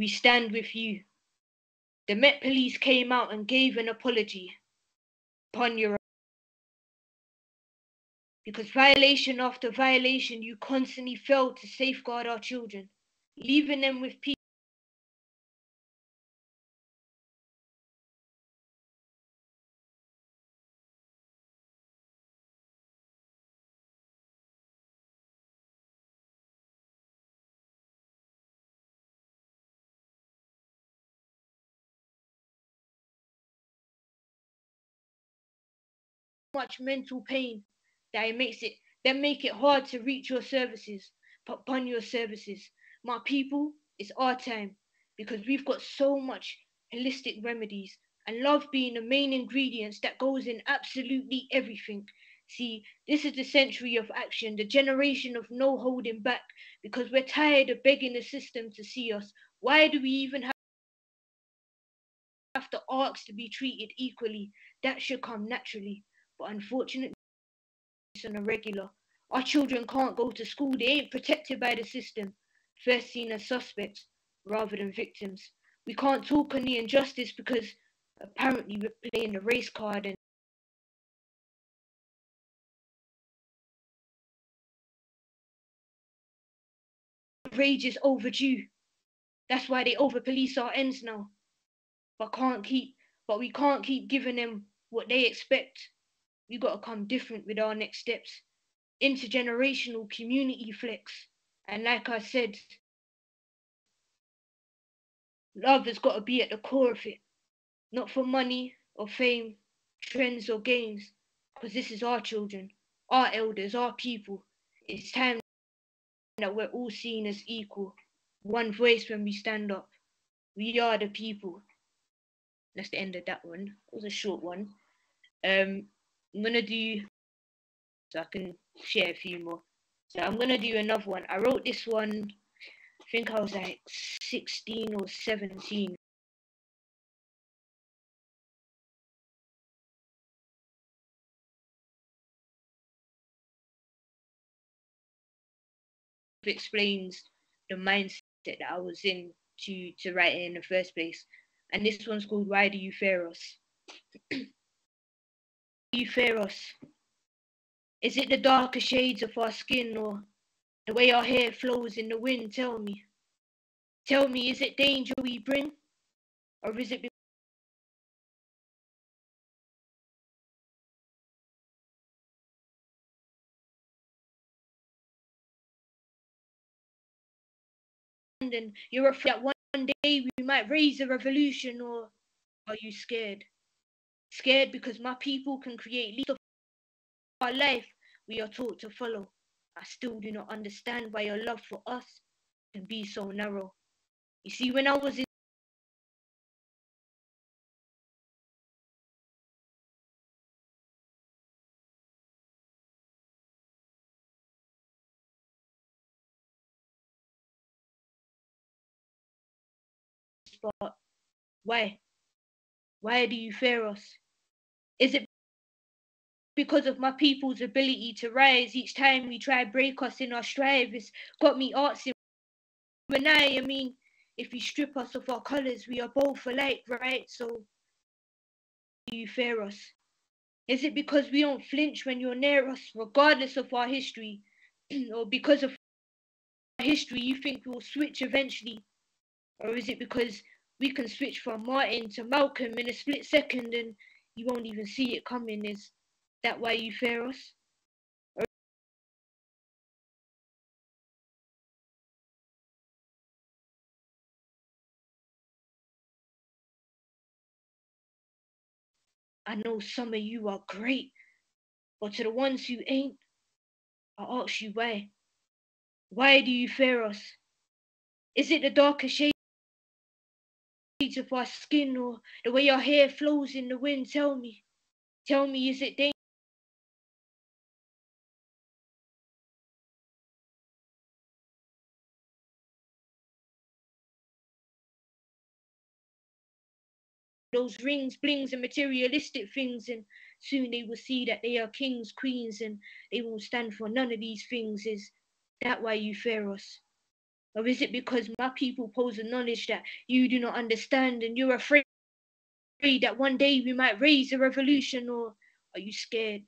We stand with you. The Met Police came out and gave an apology upon your because violation after violation, you constantly failed to safeguard our children, leaving them with people. Much mental pain that it makes it then make it hard to reach your services, upon your services. My people, it's our time because we've got so much holistic remedies and love being the main ingredients that goes in absolutely everything. See, this is the century of action, the generation of no holding back because we're tired of begging the system to see us. Why do we even have have to ask to be treated equally? That should come naturally. But unfortunately, it's on a regular. Our children can't go to school. They ain't protected by the system. First seen as suspects rather than victims. We can't talk on the injustice because apparently we're playing the race card and rage is overdue. That's why they over police our ends now. But can't keep but we can't keep giving them what they expect we got to come different with our next steps. Intergenerational community flex. And like I said, love has got to be at the core of it. Not for money or fame, trends or gains, because this is our children, our elders, our people. It's time that we're all seen as equal. One voice when we stand up. We are the people. That's the end of that one. It was a short one. Um, I'm gonna do so I can share a few more. So I'm gonna do another one. I wrote this one. I think I was like 16 or 17. explains the mindset that I was in to to write it in the first place. And this one's called Why Do You Fear Us? you fear us? Is it the darker shades of our skin or the way our hair flows in the wind? Tell me. Tell me, is it danger we bring? Or is it and you're afraid that one day we might raise a revolution or are you scared scared because my people can create least of our life we are taught to follow i still do not understand why your love for us can be so narrow you see when i was in spot. Why? Why do you fear us? Is it because of my people's ability to rise each time we try break us in our strive? It's got me asking when I, I mean, if you strip us of our colours, we are both alike, right? So do you fear us? Is it because we don't flinch when you're near us, regardless of our history? or because of our history, you think we'll switch eventually? Or is it because we can switch from Martin to Malcolm in a split second and you won't even see it coming? Is that why you fear us? I know some of you are great, but to the ones who ain't, I ask you why. Why do you fear us? Is it the darker shade? Of our skin or the way our hair flows in the wind. Tell me, tell me, is it dangerous? Those rings, blings, and materialistic things, and soon they will see that they are kings, queens, and they won't stand for none of these things. Is that why you fear us? Or is it because my people pose a knowledge that you do not understand and you're afraid that one day we might raise a revolution? Or are you scared?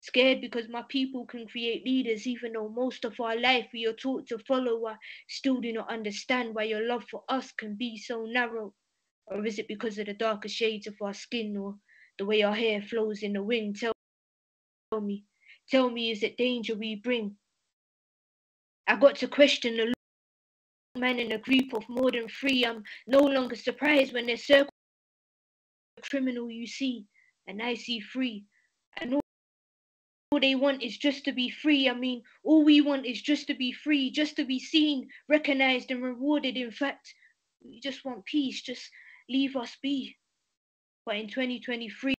Scared because my people can create leaders, even though most of our life we are taught to follow. I still do not understand why your love for us can be so narrow. Or is it because of the darker shades of our skin or the way our hair flows in the wind? Tell me, tell me, is it danger we bring? I got to question the men in a group of more than three. I'm no longer surprised when they circle the criminal you see, and I see free. And all, all they want is just to be free. I mean, all we want is just to be free, just to be seen, recognized, and rewarded. In fact, we just want peace. Just leave us be. But in 2023,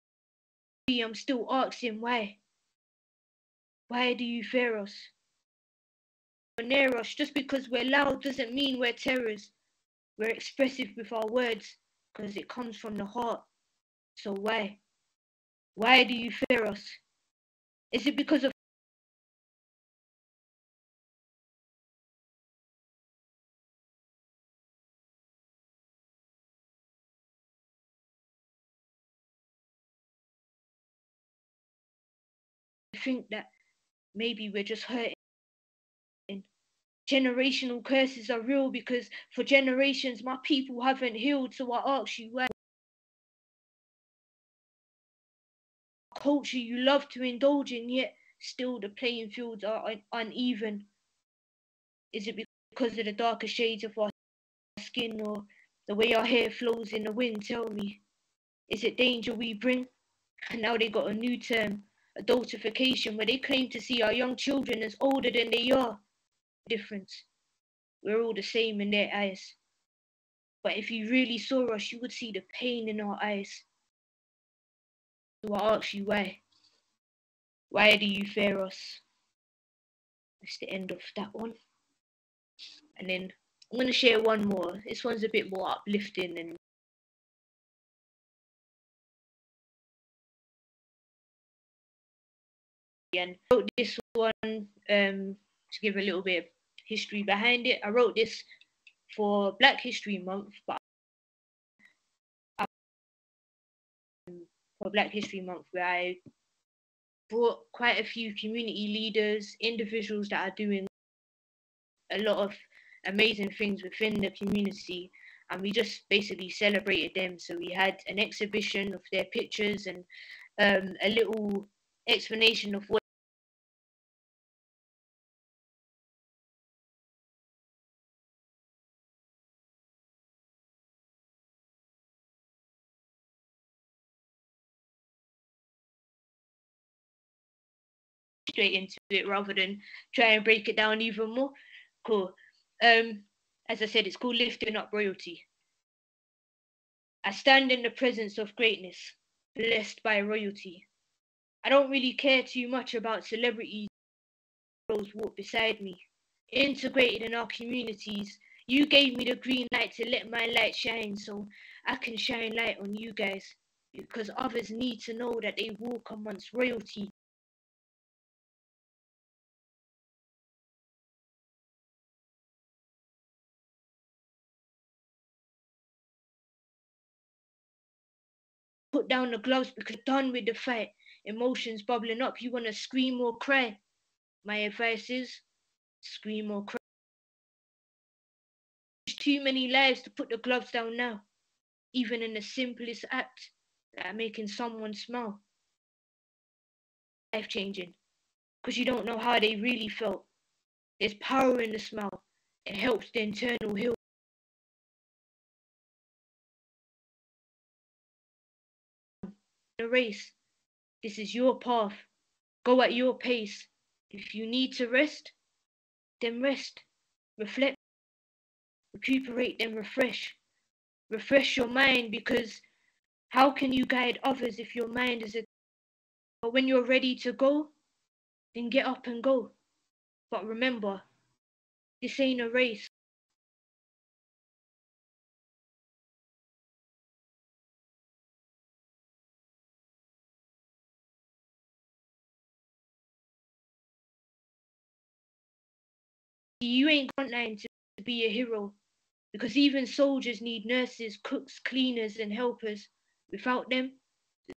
I'm still asking why. Why do you fear us? Near us. Just because we're loud doesn't mean we're terrorists. We're expressive with our words because it comes from the heart. So why? Why do you fear us? Is it because of I think that maybe we're just hurting generational curses are real because for generations my people haven't healed. So I ask you, where culture you love to indulge in, yet still the playing fields are un- uneven? Is it because of the darker shades of our skin or the way our hair flows in the wind? Tell me, is it danger we bring? And now they got a new term, adultification, where they claim to see our young children as older than they are difference. We're all the same in their eyes. But if you really saw us, you would see the pain in our eyes. So I ask you why. Why do you fear us? That's the end of that one. And then I'm going to share one more. This one's a bit more uplifting and and wrote this one um, to give a little bit history behind it. I wrote this for Black History Month, but for Black History Month where I brought quite a few community leaders, individuals that are doing a lot of amazing things within the community and we just basically celebrated them so we had an exhibition of their pictures and um, a little explanation of what straight into it rather than try and break it down even more. Cool. Um, as I said, it's called lifting up royalty. I stand in the presence of greatness, blessed by royalty. I don't really care too much about celebrities those walk beside me. Integrated in our communities, you gave me the green light to let my light shine so I can shine light on you guys because others need to know that they walk amongst royalty put down the gloves because done with the fight. Emotions bubbling up. You want to scream or cry? My advice is scream or cry. There's too many lives to put the gloves down now, even in the simplest act, like making someone smile. Life changing, because you don't know how they really felt. There's power in the smile. It helps the internal heal. A race. This is your path. Go at your pace. If you need to rest, then rest. Reflect, recuperate, then refresh. Refresh your mind because how can you guide others if your mind is a. But when you're ready to go, then get up and go. But remember, this ain't a race. You ain't got nothing to be a hero because even soldiers need nurses, cooks, cleaners, and helpers. Without them, I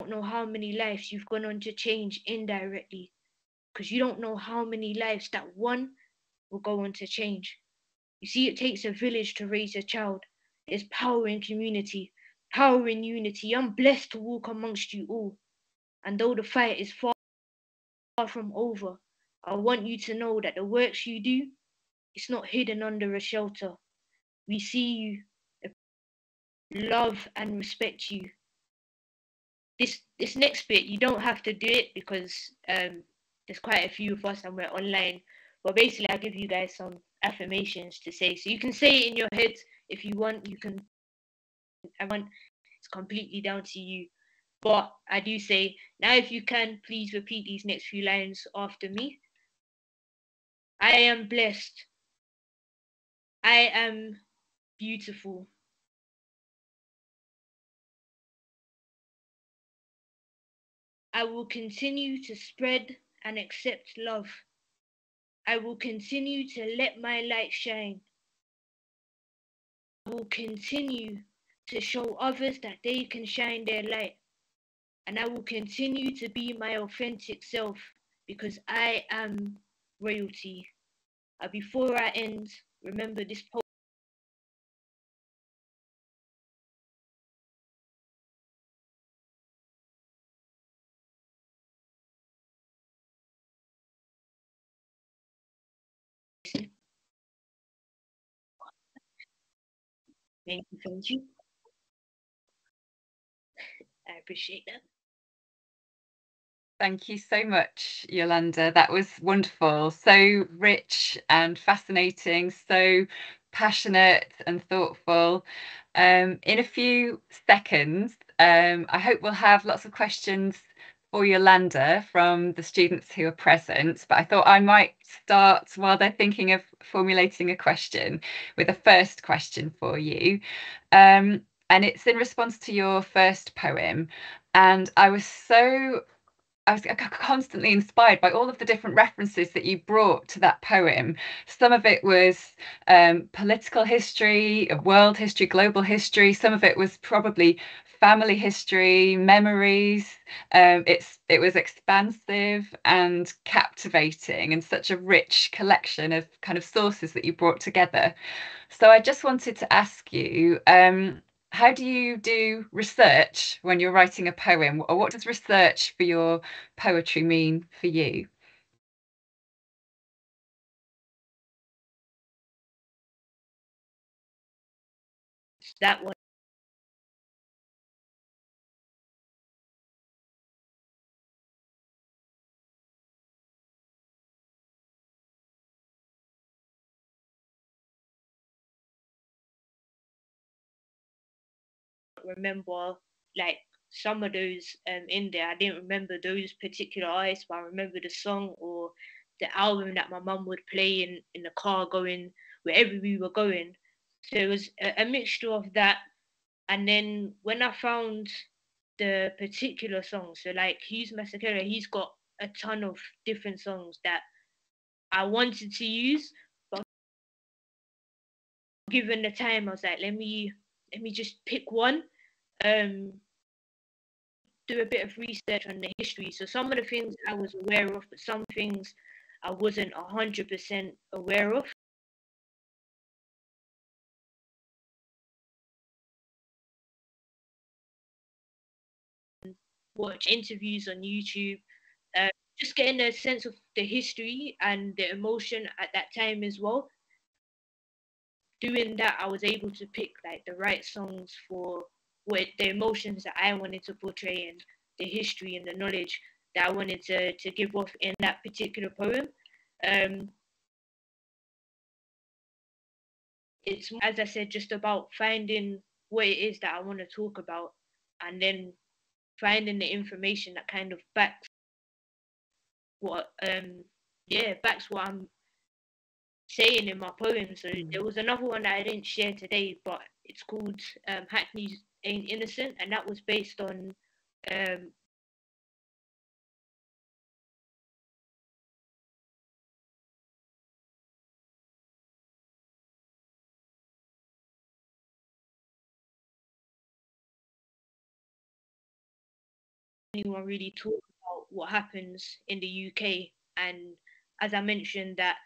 don't know how many lives you've gone on to change indirectly because you don't know how many lives that one will go on to change. You see, it takes a village to raise a child. There's power in community, power in unity. I'm blessed to walk amongst you all. And though the fight is far, far from over, I want you to know that the works you do, it's not hidden under a shelter. We see you, love and respect you. This this next bit, you don't have to do it because um, there's quite a few of us and we're online. But basically, I'll give you guys some affirmations to say. So you can say it in your head if you want. You can. I want. It's completely down to you. But I do say now, if you can, please repeat these next few lines after me. I am blessed. I am beautiful. I will continue to spread and accept love. I will continue to let my light shine. Will continue to show others that they can shine their light. And I will continue to be my authentic self because I am royalty. Uh, before I end, remember this poem. Thank you, thank you. I appreciate that. Thank you so much, Yolanda. That was wonderful. So rich and fascinating, so passionate and thoughtful. Um, in a few seconds, um, I hope we'll have lots of questions for Yolanda from the students who are present, but I thought I might start while they're thinking of formulating a question with a first question for you. Um, and it's in response to your first poem. And I was so I was constantly inspired by all of the different references that you brought to that poem. Some of it was um, political history, world history, global history. Some of it was probably family history, memories. Um, it's it was expansive and captivating, and such a rich collection of kind of sources that you brought together. So I just wanted to ask you. Um, how do you do research when you're writing a poem or what does research for your poetry mean for you that one remember like some of those um, in there. I didn't remember those particular artists, but I remember the song or the album that my mum would play in, in the car going wherever we were going. So it was a, a mixture of that. And then when I found the particular songs, so like Hughes Masekela, he's got a ton of different songs that I wanted to use, but given the time, I was like, let me let me just pick one um, do a bit of research on the history. So some of the things I was aware of, but some things I wasn't hundred percent aware of. Watch interviews on YouTube, uh, just getting a sense of the history and the emotion at that time as well. Doing that, I was able to pick like the right songs for what the emotions that I wanted to portray and the history and the knowledge that I wanted to, to give off in that particular poem. Um, it's, as I said, just about finding what it is that I want to talk about and then finding the information that kind of backs what, um, yeah, backs what I'm saying in my poem. So mm. there was another one that I didn't share today, but it's called um, Hackney's Ain't Innocent, and that was based on um, anyone really talk about what happens in the UK. And as I mentioned, that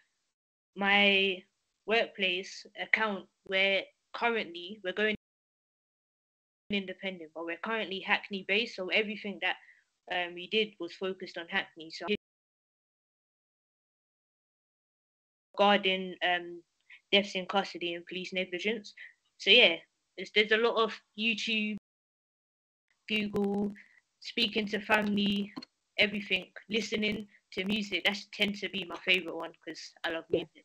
my workplace account, where currently we're going independent, but we're currently Hackney based, so everything that um, we did was focused on Hackney. So regarding um, deaths in custody and police negligence. So yeah, there's, there's a lot of YouTube, Google, speaking to family, everything, listening to music. That's tends to be my favorite one because I love music.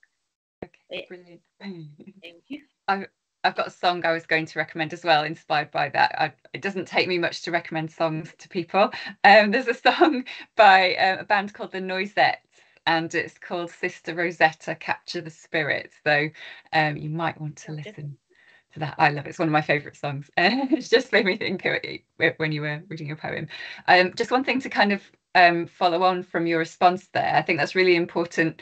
Okay, brilliant. Thank you. I, I've got a song I was going to recommend as well, inspired by that. I, it doesn't take me much to recommend songs to people. Um, there's a song by um, a band called the Noisettes, and it's called Sister Rosetta Capture the Spirit. So um, you might want to listen to that. I love it. It's one of my favourite songs. it's just made me think of it when you were reading your poem. Um, just one thing to kind of um, follow on from your response there. I think that's really important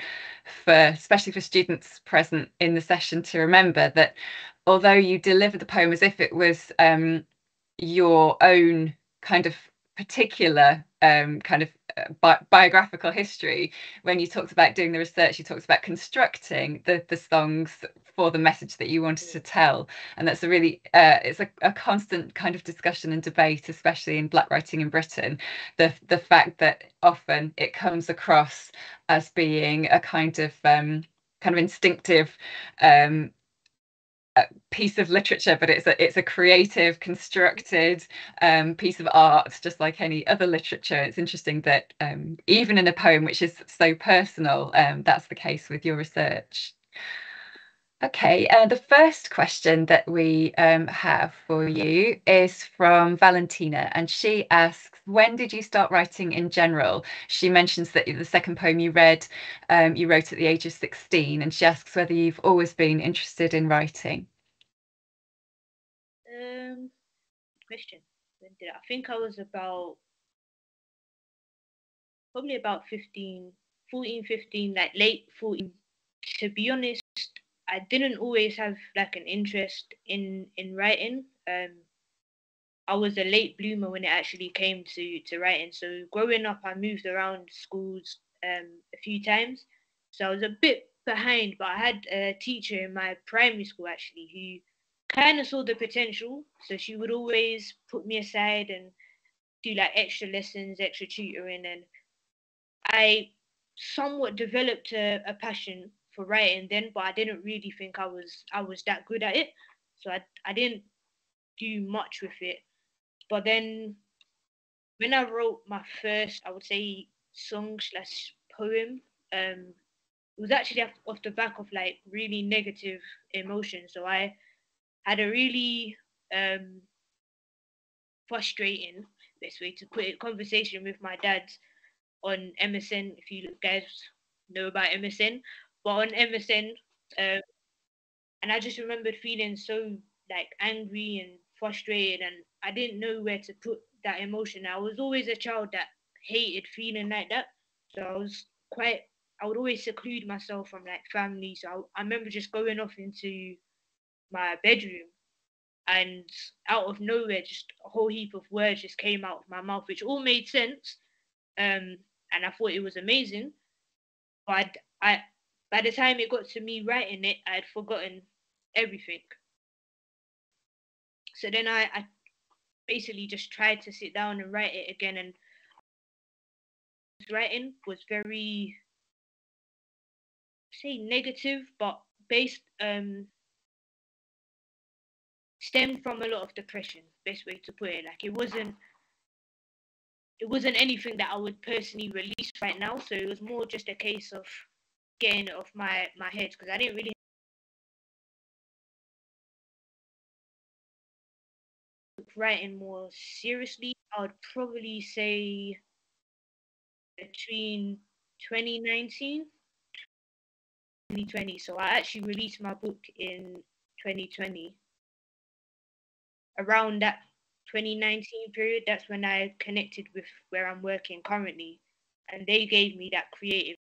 for, especially for students present in the session, to remember that although you deliver the poem as if it was um, your own kind of particular um, kind of uh, bi- biographical history, when you talked about doing the research, you talked about constructing the, the songs for the message that you wanted to tell. And that's a really, uh, it's a, a constant kind of discussion and debate, especially in Black writing in Britain, the, the fact that often it comes across as being a kind of um, kind of instinctive um, piece of literature, but it's a it's a creative, constructed um, piece of art, just like any other literature. It's interesting that um, even in a poem which is so personal, um, that's the case with your research. Okay, uh, the first question that we um, have for you is from Valentina, and she asks, "When did you start writing in general?" She mentions that the second poem you read, um, you wrote at the age of sixteen, and she asks whether you've always been interested in writing. Um, question. When did I, I think I was about probably about 15, 14, 15, like late 14. To be honest, I didn't always have like an interest in in writing. Um, I was a late bloomer when it actually came to to writing. So growing up, I moved around schools um, a few times, so I was a bit behind. But I had a teacher in my primary school actually who kind of saw the potential. So she would always put me aside and do like extra lessons, extra tutoring, and I somewhat developed a, a passion for writing then, but I didn't really think I was I was that good at it. So I I didn't do much with it. But then when I wrote my first, I would say song slash poem, um, it was actually off, the back of like really negative emotions. So I had a really um, frustrating, best way to put it, conversation with my dad on MSN. If you guys know about MSN, on MSN, um, and I just remembered feeling so like angry and frustrated, and I didn't know where to put that emotion. I was always a child that hated feeling like that, so I was quite. I would always seclude myself from like family. So I, I remember just going off into my bedroom and out of nowhere just a whole heap of words just came out of my mouth which all made sense um, and i thought it was amazing but I, by the time it got to me writing it i had forgotten everything. So then I, I basically just tried to sit down and write it again and writing was very say negative but based um stemmed from a lot of depression best way to put it. Like it wasn't it wasn't anything that i would personally release right now. So it was more just a case of getting off my my head because i didn't really writing more seriously. I would probably say between 2019 2020 so i actually released my book in 2020 around that 2019 period, that's when I connected with where I'm working currently, and they gave me that creative.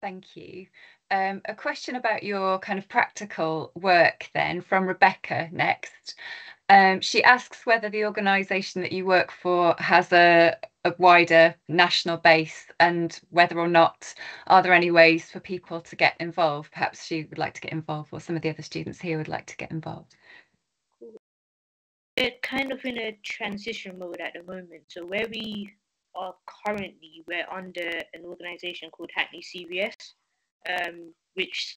Thank you. Um, a question about your kind of practical work then from Rebecca next. Um, she asks whether the organisation that you work for has a, a wider national base and whether or not are there any ways for people to get involved. Perhaps she would like to get involved or some of the other students here would like to get involved. We're kind of in a transition mode at the moment. So where we are currently, we're under an organisation called Hackney CVS um, which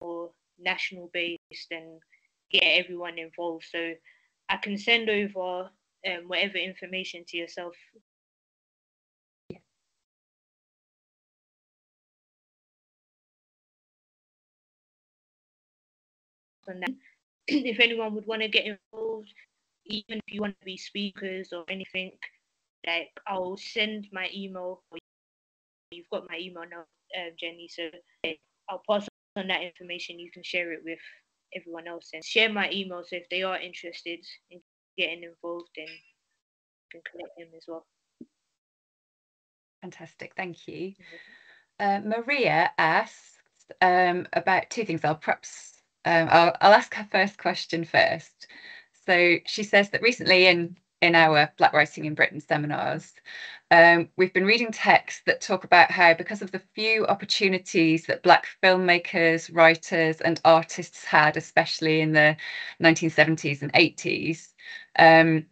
or national based and get everyone involved. So I can send over um, whatever information to yourself and then if anyone would want to get involved, even if you want to be speakers or anything, like I'll send my email. You've got my email now, uh, Jenni. So I'll pass on that information. You can share it with everyone else and share my email. So if they are interested in getting involved, then you can connect them as well. Fantastic, thank you. Mm-hmm. Uh, Maria asked um, about two things. I'll perhaps um, I'll, I'll ask her first question first. So she says that recently in in our Black Writing in Britain seminars, um, we've been reading texts that talk about how, because of the few opportunities that Black filmmakers, writers, and artists had, especially in the 1970s and 80s, um,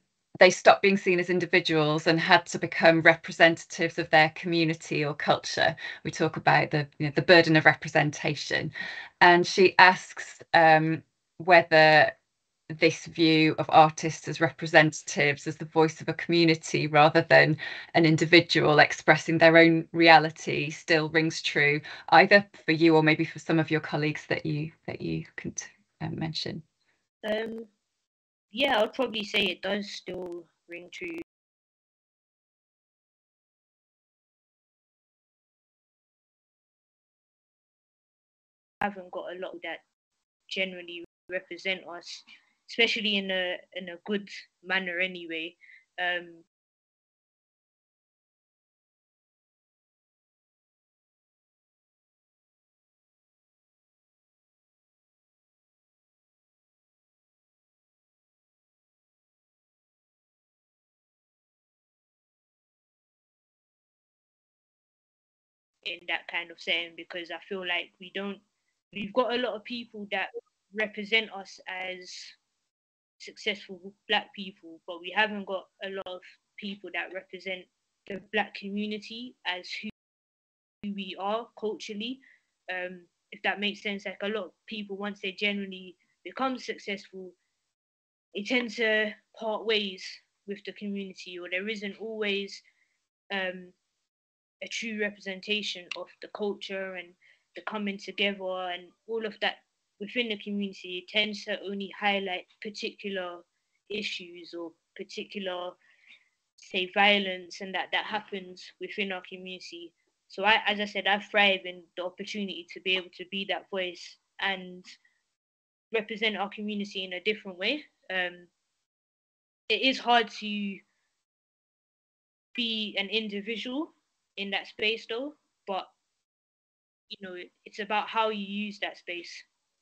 they stopped being seen as individuals and had to become representatives of their community or culture. We talk about the you know, the burden of representation, and she asks um, whether this view of artists as representatives, as the voice of a community rather than an individual expressing their own reality still rings true, either for you or maybe for some of your colleagues that you that you can um, mention? Um, yeah, I'd probably say it does still ring true. haven't got a lot that generally represent us especially in a in a good manner anyway. Um, in that kind of setting because I feel like we don't we've got a lot of people that represent us as successful black people, but we haven't got a lot of people that represent the black community as who we are culturally. Um, if that makes sense, like a lot of people, once they generally become successful, they tend to part ways with the community, or there isn't always um, a true representation of the culture and the coming together and all of that within the community tends to only highlight particular issues or particular say violence and that that happens within our community. So I, as i said i thrive in the opportunity to be able to be that voice and represent our community in a different way. Um, it is hard to be an individual in that space though but you know it's about how you use that space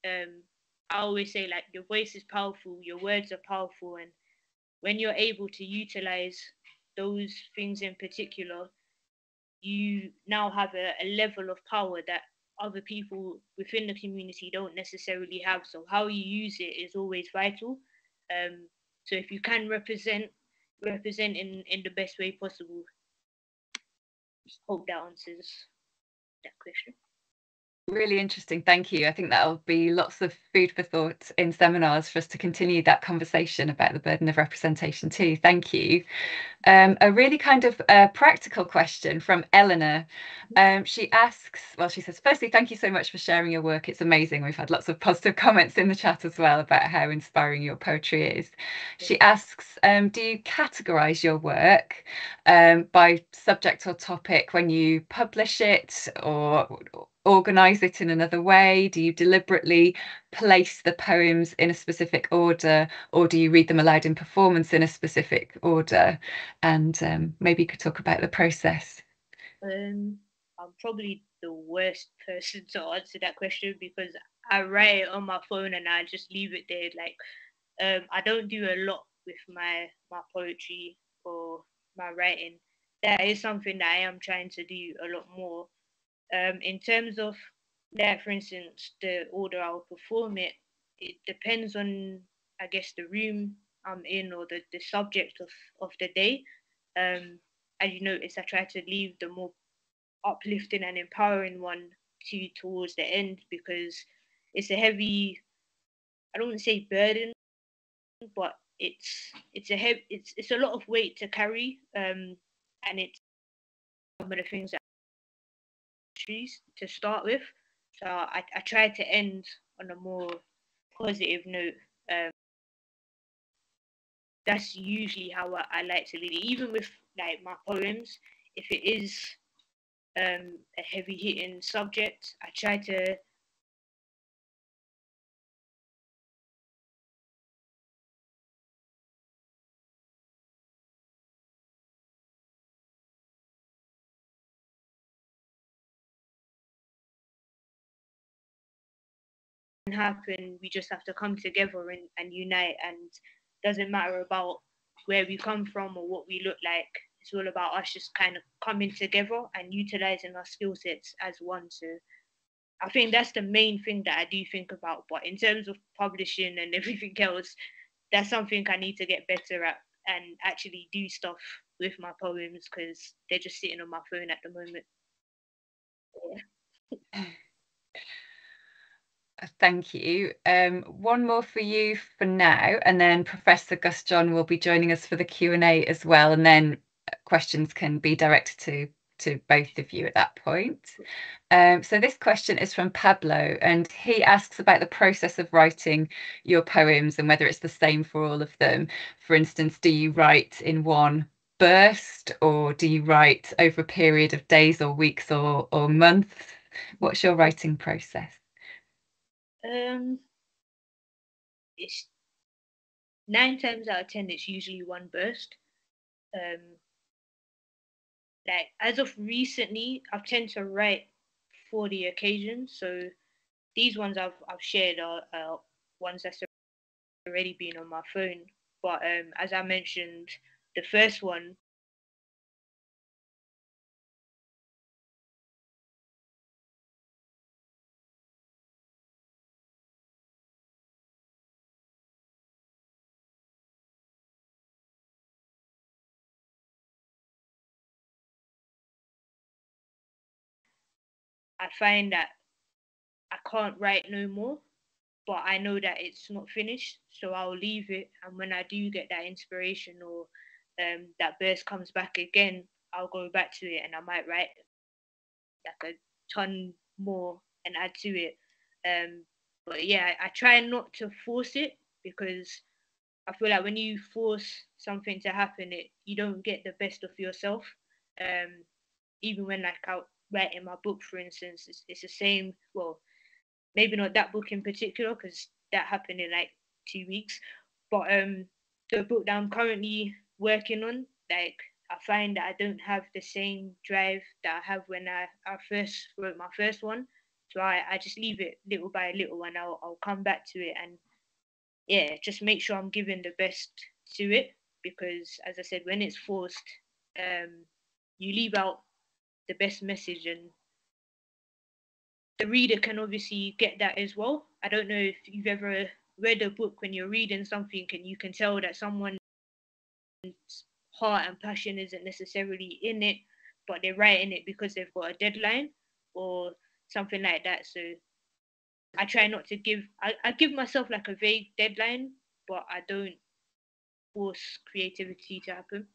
um, I always say like your voice is powerful, your words are powerful, and when you're able to utilize those things in particular, you now have a, a level of power that other people within the community don't necessarily have. So how you use it is always vital. Um, so if you can represent represent in, in the best way possible, hope that answers that question. Really interesting. Thank you. I think that'll be lots of food for thought in seminars for us to continue that conversation about the burden of representation too. Thank you. Um, a really kind of uh, practical question from Eleanor. Um, she asks, well, she says, firstly, thank you so much for sharing your work. It's amazing. We've had lots of positive comments in the chat as well about how inspiring your poetry is. She asks, um, do you categorize your work um, by subject or topic when you publish it or organize it in another way? Do you deliberately place the poems in a specific order, or do you read them aloud in performance in a specific order? And um, maybe you could talk about the process. Um, I'm probably the worst person to answer that question because I write it on my phone and I just leave it there. Like, um, I don't do a lot with my my poetry or my writing. That is something that I am trying to do a lot more um, in terms of that, for instance, the order I'll perform it, it depends on, I guess, the room I'm in or the, the subject of, of the day. Um, as you notice, I try to leave the more uplifting and empowering one to towards the end because it's a heavy, I don't want to say burden, but it's it's a heavy, it's it's a lot of weight to carry, um, and it's some of the things that to start with. So I, I tried to end on a more positive note. Um, that's usually how I, I, like to lead it. Even with like my poems, if it is um, a heavy hitting subject, I try to happen. We just have to come together and, and unite. And doesn't matter about where we come from or what we look like. It's all about us just kind of coming together and utilizing our skill sets as one. So I think that's the main thing that I do think about. But in terms of publishing and everything else, that's something I need to get better at and actually do stuff with my poems because they're just sitting on my phone at the moment. Yeah. Thank you. Um, one more for you for now, and then Professor Gus John will be joining us for the Q&A as well, and then questions can be directed to to both of you at that point. Um, so this question is from Pablo, and he asks about the process of writing your poems and whether it's the same for all of them. For instance, do you write in one burst, or do you write over a period of days or weeks or or months? What's your writing process? Um, it's nine times out of ten, it's usually one burst. Um, like as of recently, I've tend to write for the occasion. So these ones I've I've shared are, are ones that's already been on my phone. But um, as I mentioned, the first one I find that I can't write no more, but I know that it's not finished, so I'll leave it. And when I do get that inspiration or um, that burst comes back again, I'll go back to it and I might write like a ton more and add to it. Um, but yeah, I, I try not to force it because I feel like when you force something to happen, it you don't get the best of yourself. Um, even when like I writing my book, for instance, it's, it's the same. Well, maybe not that book in particular because that happened in like two weeks, but um, the book that I'm currently working on, like I find that I don't have the same drive that I have when I, I first wrote my first one. So I, I just leave it little by little and I'll, I'll come back to it and yeah, just make sure I'm giving the best to it because as I said, when it's forced, um, you leave out the best message and the reader can obviously get that as well. I don't know if you've ever read a book when you're reading something and you can tell that someone's heart and passion isn't necessarily in it, but they're writing it because they've got a deadline or something like that. So I try not to give I, I give myself like a vague deadline, but I don't force creativity to happen.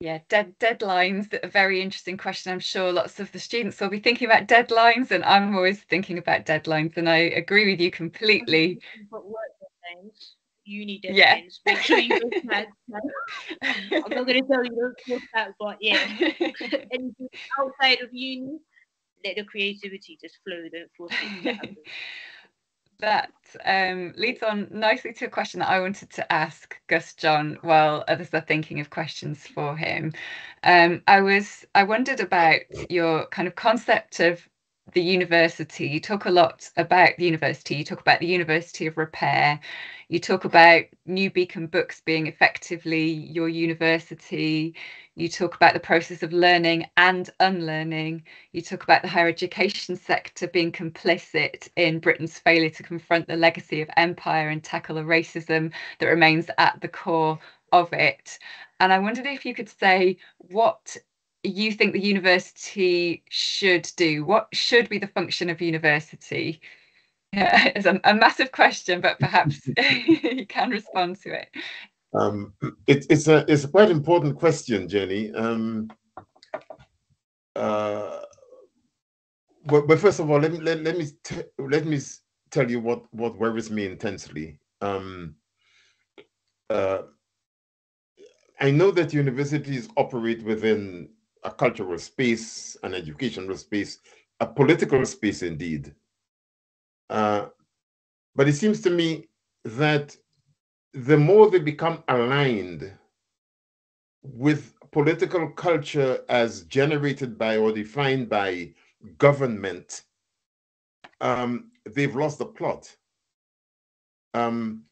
Yeah, dead deadlines. A very interesting question. I'm sure lots of the students will be thinking about deadlines, and I'm always thinking about deadlines. And I agree with you completely. But work deadlines, uni deadlines. Yeah. Make sure you. I'm not going to tell you don't but yeah, anything outside of uni, let the creativity just flow. Don't force it that um, leads on nicely to a question that I wanted to ask Gus John while others are thinking of questions for him. Um, I was I wondered about your kind of concept of the university. You talk a lot about the university. You talk about the University of Repair. You talk about New Beacon Books being effectively your university. You talk about the process of learning and unlearning. You talk about the higher education sector being complicit in Britain's failure to confront the legacy of empire and tackle the racism that remains at the core of it. And I wondered if you could say what you think the university should do? What should be the function of university? Yeah, it's a, a massive question, but perhaps you can respond to it. Um, it, it's a it's a quite important question, Jenni. Um, uh, but, but first of all, let me let, let me let me tell you what what worries me intensely. Um, uh, I know that universities operate within a cultural space, an educational space, a political space indeed. Uh, but it seems to me that the more they become aligned with political culture as generated by or defined by government, um, they've lost the plot. Um,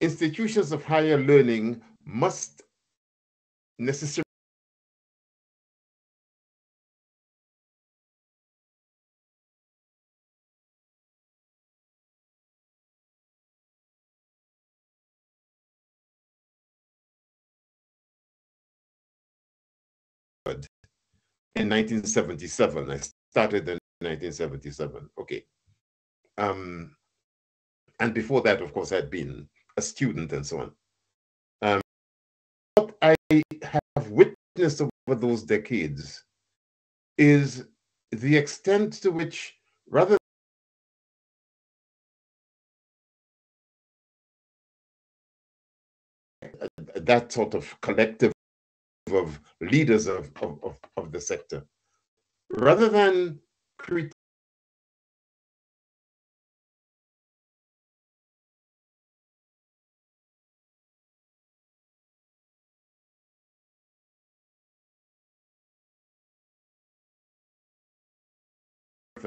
institutions of higher learning must necessarily in 1977. I started in 1977. Okay. Um, and before that, of course, I'd been a student and so on. Um, what I have witnessed over those decades is the extent to which, rather that sort of collective of leaders of, of, of, of the sector, rather than create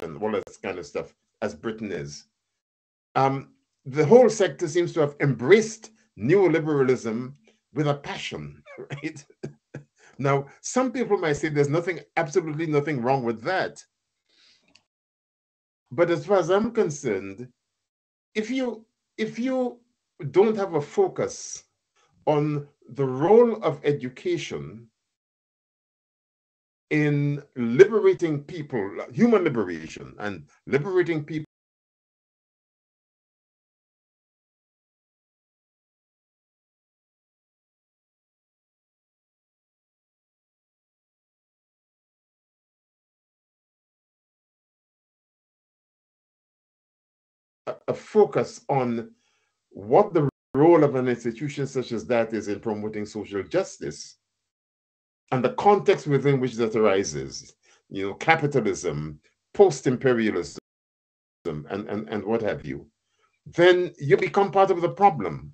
and all that kind of stuff, as Britain is. Um, the whole sector seems to have embraced neoliberalism with a passion, right? Now, some people might say there's nothing, absolutely nothing wrong with that. But as far as I'm concerned, if you if you don't have a focus on the role of education in liberating people, human liberation, and liberating people. A focus on what the role of an institution such as that is in promoting social justice and the context within which that arises, you know, capitalism, post-imperialism, and, and, and what have you, then you become part of the problem.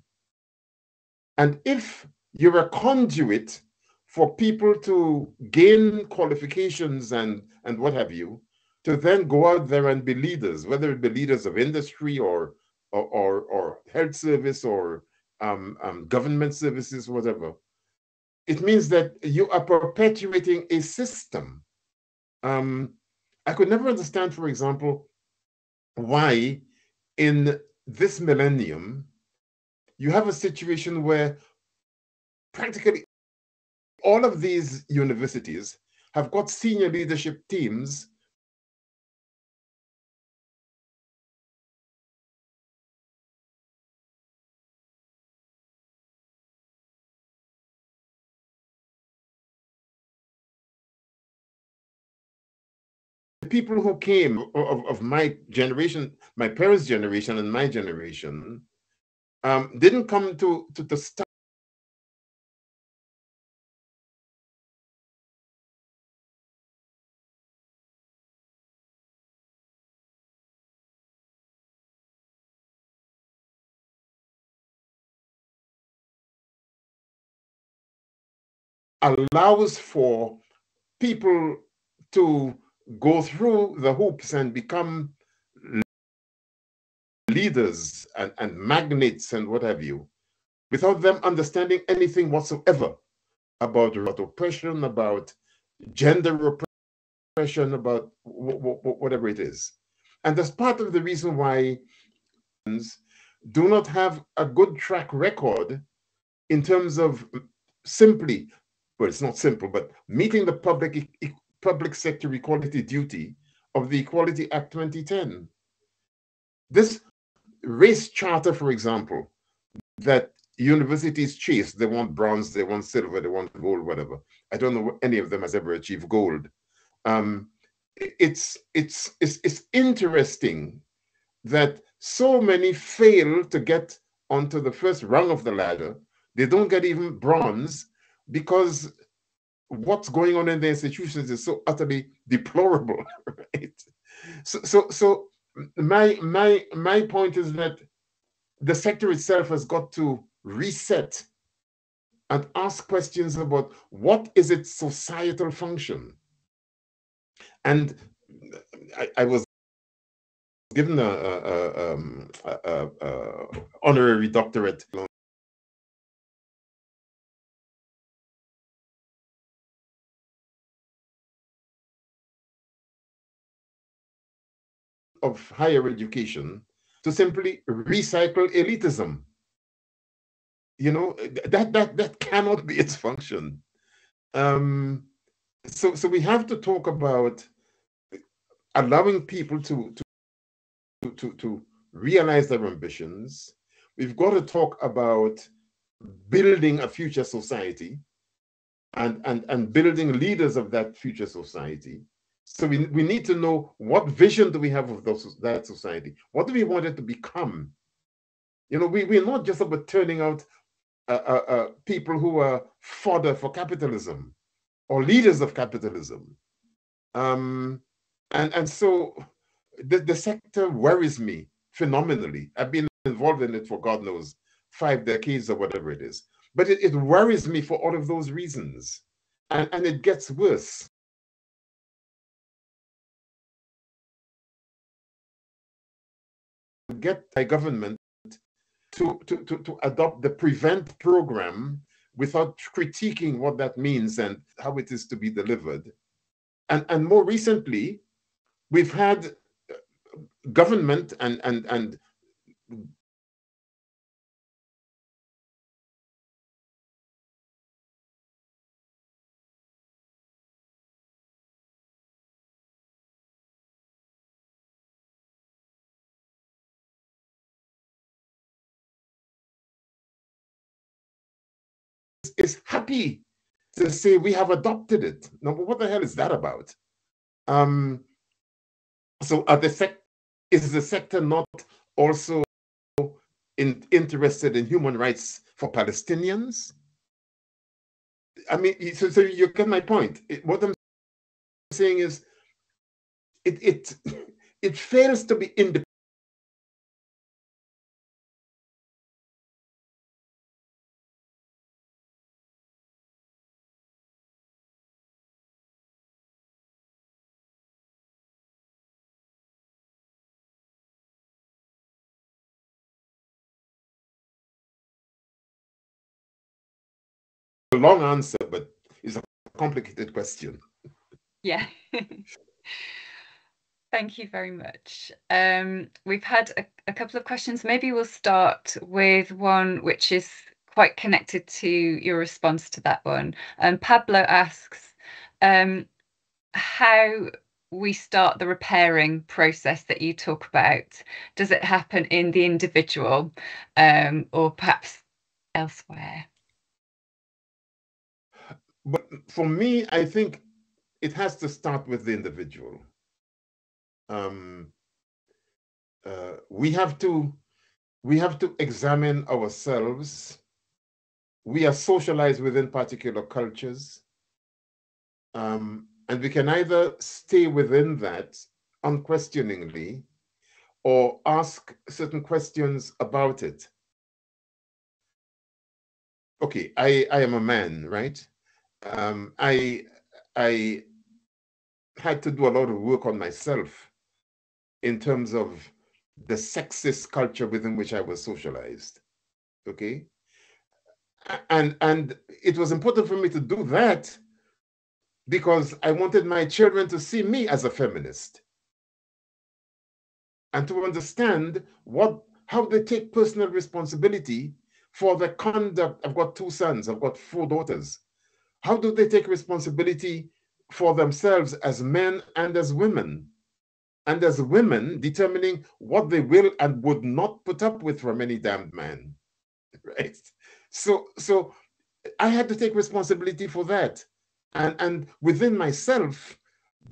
And if you're a conduit for people to gain qualifications and, and what have you, to then go out there and be leaders, whether it be leaders of industry or or, or, or health service or um, um, government services, whatever, it means that you are perpetuating a system. Um, I could never understand, for example, why in this millennium you have a situation where practically all of these universities have got senior leadership teams people who came of, of my generation, my parents' generation and my generation, um, didn't come to, to, to start allows for people to go through the hoops and become leaders and, and magnates and what have you, without them understanding anything whatsoever about, about oppression, about gender oppression, about whatever it is. And that's part of the reason why do not have a good track record in terms of simply, well, it's not simple, but meeting the public public sector equality duty of the Equality Act 2010. This race charter, for example, that universities chase, they want bronze, they want silver, they want gold, whatever. I don't know any of them has ever achieved gold. Um, it's, it's, it's, it's interesting that so many fail to get onto the first rung of the ladder. They don't get even bronze because what's going on in the institutions is so utterly deplorable, right? So, so, so my my my point is that the sector itself has got to reset and ask questions about what is its societal function. And I, I was given a, a, a, um, a honorary doctorate of higher education to simply recycle elitism. You know, that that that cannot be its function. Um, so so we have to talk about allowing people to, to, to, to realize their ambitions. We've got to talk about building a future society and, and, and building leaders of that future society. So we, we need to know what vision do we have of those, that society? What do we want it to become? You know, we, we're not just about turning out uh, uh, uh, people who are fodder for capitalism or leaders of capitalism. Um, and, and so the, the sector worries me phenomenally. I've been involved in it for God knows five decades or whatever it is. But it, it worries me for all of those reasons. And, and it gets worse. Get a government to, to, to, to adopt the prevent program without critiquing what that means and how it is to be delivered. And, and more recently, we've had government and, and, and happy to say we have adopted it. Now, what the hell is that about? Um, so are the sec- is the sector not also in, interested in human rights for Palestinians? I mean, so, so you get my point. It, what I'm saying is, it it it fails to be independent long answer, but it's a complicated question. Yeah. Thank you very much. Um, we've had a, a, couple of questions. Maybe we'll start with one which is quite connected to your response to that one. Um, Pablo asks um, how we start the repairing process that you talk about. Does it happen in the individual um, or perhaps elsewhere? But for me, I think it has to start with the individual. Um, uh, we have to we have to examine ourselves. We are socialized within particular cultures, um, and we can either stay within that unquestioningly, or ask certain questions about it. Okay, I I am a man, right? Um, I I had to do a lot of work on myself in terms of the sexist culture within which I was socialized. Okay. And and it was important for me to do that because I wanted my children to see me as a feminist and to understand what how they take personal responsibility for the conduct. I've got two sons, I've got four daughters. How do they take responsibility for themselves as men and as women? And as women, determining what they will and would not put up with from any damned man. Right? So, so I had to take responsibility for that. And, and within myself,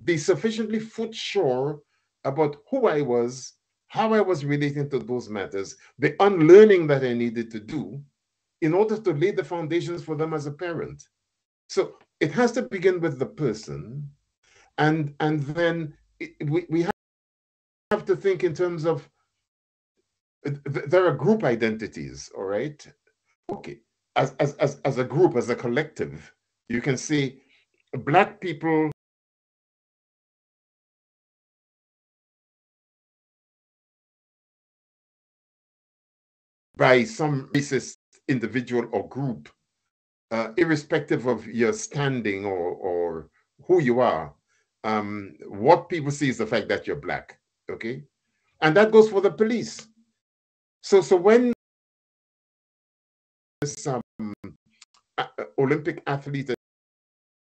be sufficiently foot sure about who I was, how I was relating to those matters, the unlearning that I needed to do in order to lay the foundations for them as a parent. So it has to begin with the person, and and then it, we we have to think in terms of there are group identities, all right? Okay, as as as as a group, as a collective, you can see black people by some racist individual or group uh, irrespective of your standing or, or who you are, um, what people see is the fact that you're black. Okay, and that goes for the police. So, so when this um, Olympic athlete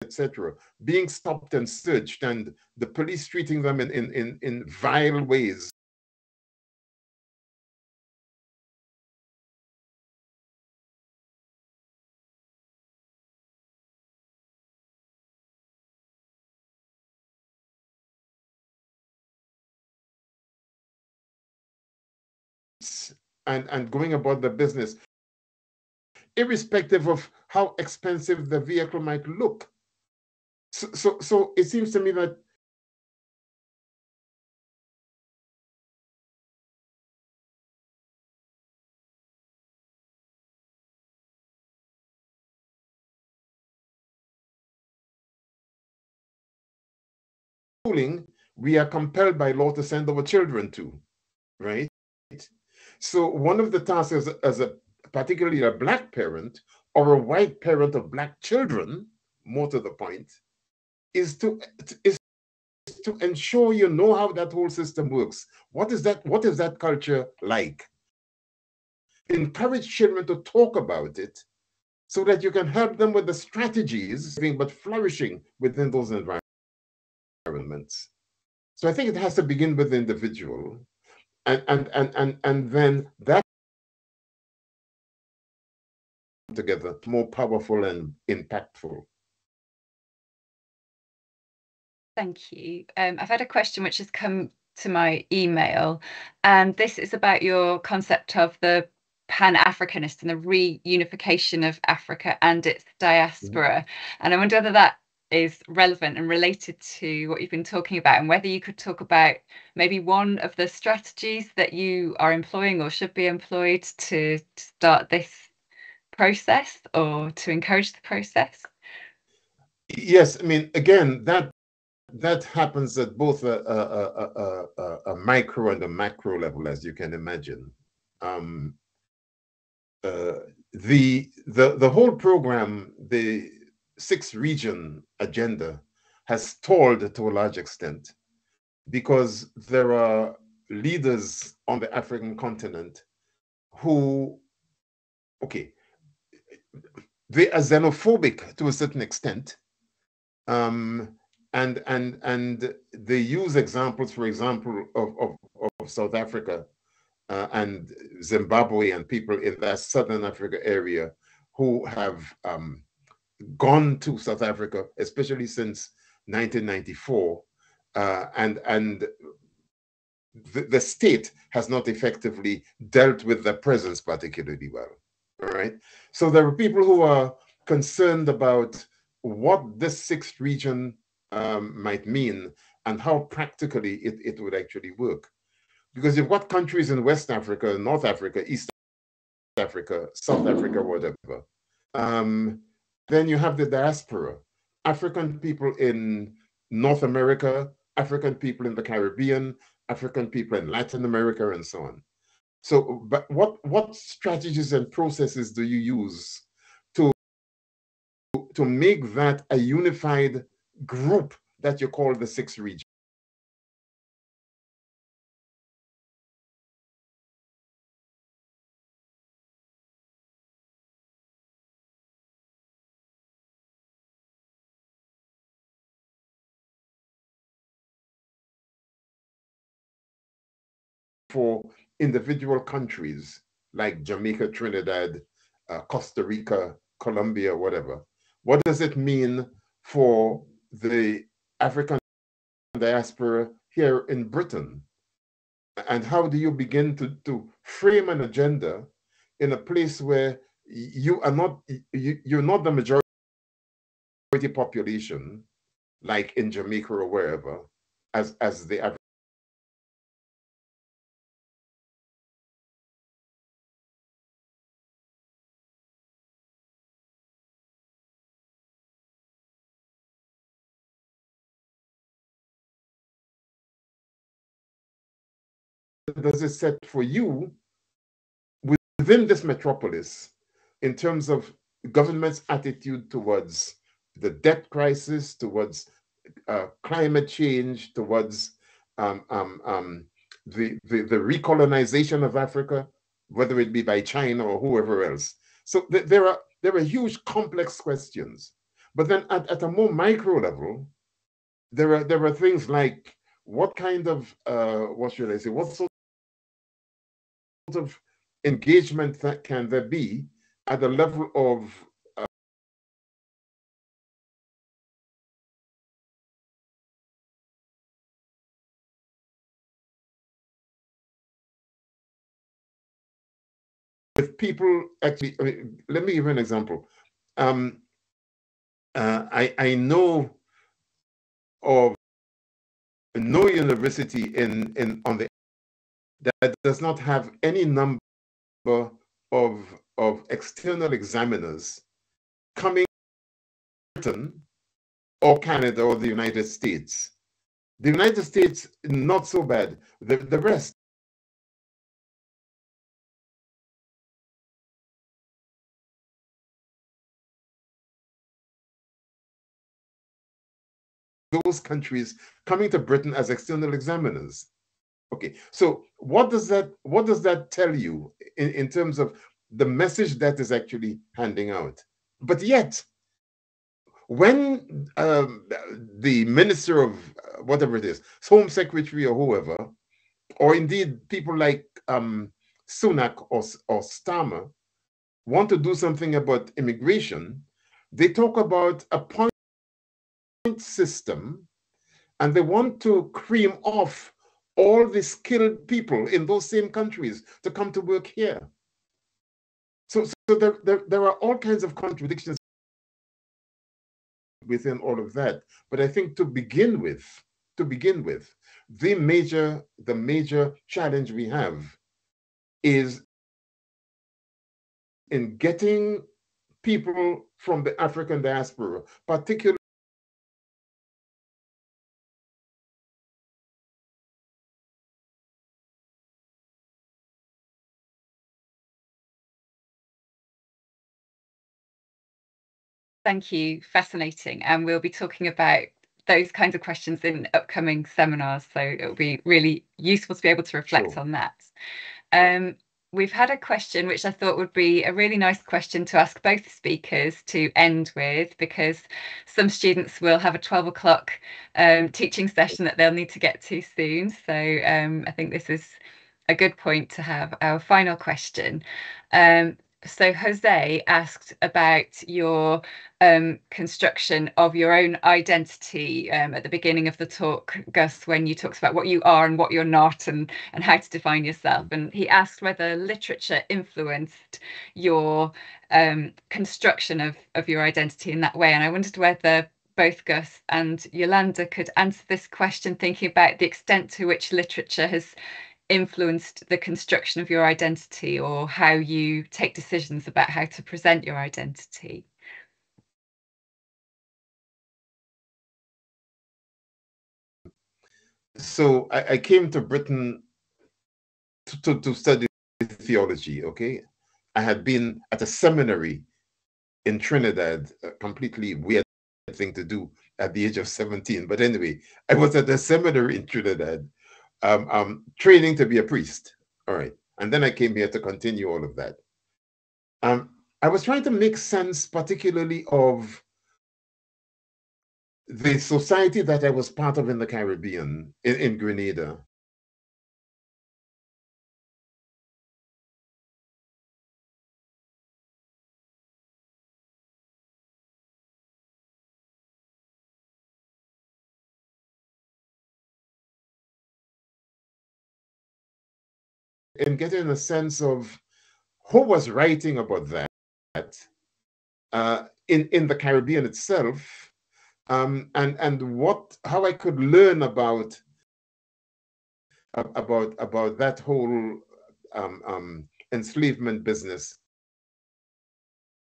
etc., being stopped and searched, and the police treating them in, in, in, in vile ways. And, and going about the business, irrespective of how expensive the vehicle might look. So, so, so it seems to me that schooling we are compelled by law to send our children to, right? So one of the tasks as, as a particularly a black parent or a white parent of black children, more to the point, is to is to ensure you know how that whole system works. What is that? What is that culture like? Encourage children to talk about it so that you can help them with the strategies, but flourishing within those environments. So I think it has to begin with the individual and and and and, and then that together more powerful and impactful. Thank you. Um, i've had a question which has come to my email and this is about your concept of the pan-africanist and the reunification of africa and its diaspora. Mm-hmm. and i wonder whether that is relevant and related to what you've been talking about and whether you could talk about maybe one of the strategies that you are employing or should be employed to start this process or to encourage the process? Yes i mean again that that happens at both a, a, a, a micro and a macro level as you can imagine. Um, uh, the the the whole program the six region agenda has stalled to a large extent because there are leaders on the African continent who, okay, they are xenophobic to a certain extent. Um, and and and they use examples, for example, of, of, of South Africa uh, and Zimbabwe and people in that Southern Africa area who have um, gone to South Africa, especially since 1994, uh, and and the, state has not effectively dealt with their presence particularly well. All right. So there are people who are concerned about what this sixth region um, might mean and how practically it, it would actually work. Because you've got countries in West Africa, North Africa, East Africa, South Africa, whatever. Um, then you have the diaspora, African people in North America, African people in the Caribbean, African people in Latin America, and so on. So, but what what strategies and processes do you use to to make that a unified group that you call the six regions? For individual countries like Jamaica, Trinidad, uh, Costa Rica, Colombia, whatever. What does it mean for the African diaspora here in Britain? And how do you begin to, to frame an agenda in a place where you are not you, you're not the majority population, like in Jamaica or wherever, as as the does it set for you within this metropolis in terms of government's attitude towards the debt crisis, towards uh, climate change, towards um, um, um, the, the, the recolonization of Africa, whether it be by China or whoever else. So th there are there are huge complex questions, But then at, at a more micro level, there are there are things like what kind of uh, what should I say? What sort of engagement that can there be at the level of uh, with people actually I mean, let me give you an example. Um, uh, I, I know of no university in, in on the that does not have any number of, of external examiners coming to Britain or Canada or the United States. The United States, not so bad. The, the rest, those countries coming to Britain as external examiners. Okay, so what does that what does that tell you in, in terms of the message that is actually handing out? But yet, when um, the minister of uh, whatever it is, home secretary or whoever, or indeed people like um, Sunak or, or Starmer want to do something about immigration, they talk about a point system and they want to cream off all the skilled people in those same countries to come to work here. So, so there, there, there are all kinds of contradictions within all of that. But I think to begin with, to begin with, the major, the major challenge we have is in getting people from the African diaspora, particularly Thank you. Fascinating. And we'll be talking about those kinds of questions in upcoming seminars. So it'll be really useful to be able to reflect sure. on that. Um, we've had a question which I thought would be a really nice question to ask both speakers to end with, because some students will have a 12 o'clock um, teaching session that they'll need to get to soon. So um, I think this is a good point to have our final question. Um, so Jose asked about your um, construction of your own identity um, at the beginning of the talk, Gus, when you talked about what you are and what you're not and, and how to define yourself. And he asked whether literature influenced your um, construction of, of your identity in that way. And I wondered whether both Gus and Yolanda could answer this question, thinking about the extent to which literature has influenced the construction of your identity or how you take decisions about how to present your identity? So I, I came to Britain to, to, to study theology, okay? I had been at a seminary in Trinidad, a completely weird thing to do at the age of 17. But anyway, I was at a seminary in Trinidad um, um, training to be a priest. All right. And then I came here to continue all of that. Um, I was trying to make sense, particularly of the society that I was part of in the Caribbean, in, in Grenada. In getting a sense of who was writing about that uh, in in the Caribbean itself, um, and and what how I could learn about about about that whole um, um, enslavement business.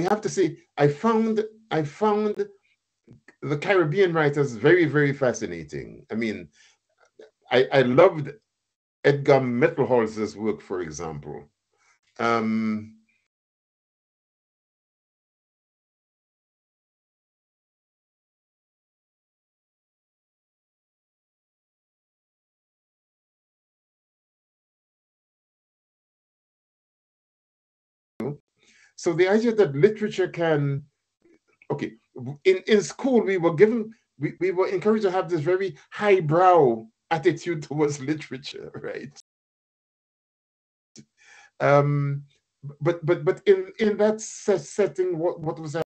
I have to say, I found I found the Caribbean writers very very fascinating. I mean, I I loved Edgar Mittelholzer's work, for example. Um, so the idea that literature can, okay, in, in school, we were given, we, we were encouraged to have this very highbrow attitude towards literature, right? Um, but but but in in that setting, what what was that?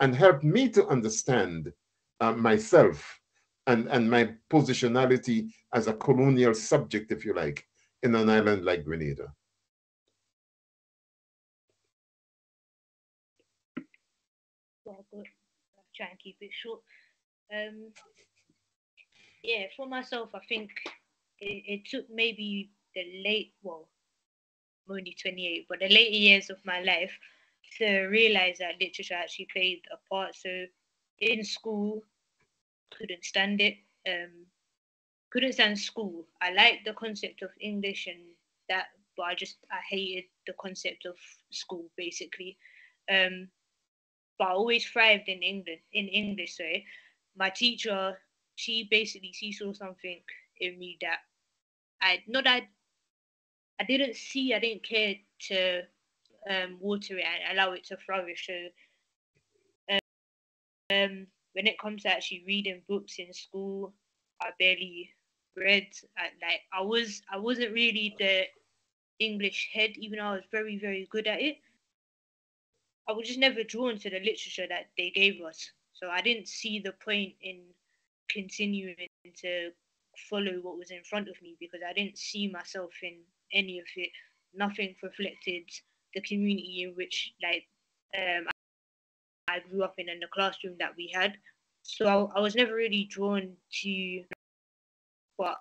and helped me to understand uh, myself and, and my positionality as a colonial subject, if you like, in an island like Grenada. Good. Try and keep it short. Um, yeah, for myself, I think it, it took maybe the late, well, I'm only 28, but the later years of my life to realize that literature actually played a part. So in school, couldn't stand it. Um, couldn't stand school. I liked the concept of English and that, but I just I hated the concept of school basically. Um, but I always thrived in England in English. So my teacher, she basically she saw something in me that I not that I didn't see. I didn't care to um, water it and allow it to flourish. So um, when it comes to actually reading books in school, I barely read. I, like I was, I wasn't really the English head, even though I was very, very good at it. I was just never drawn to the literature that they gave us. So I didn't see the point in continuing to follow what was in front of me because I didn't see myself in any of it. Nothing reflected the community in which like um, I grew up in and the classroom that we had. So I, I was never really drawn to, but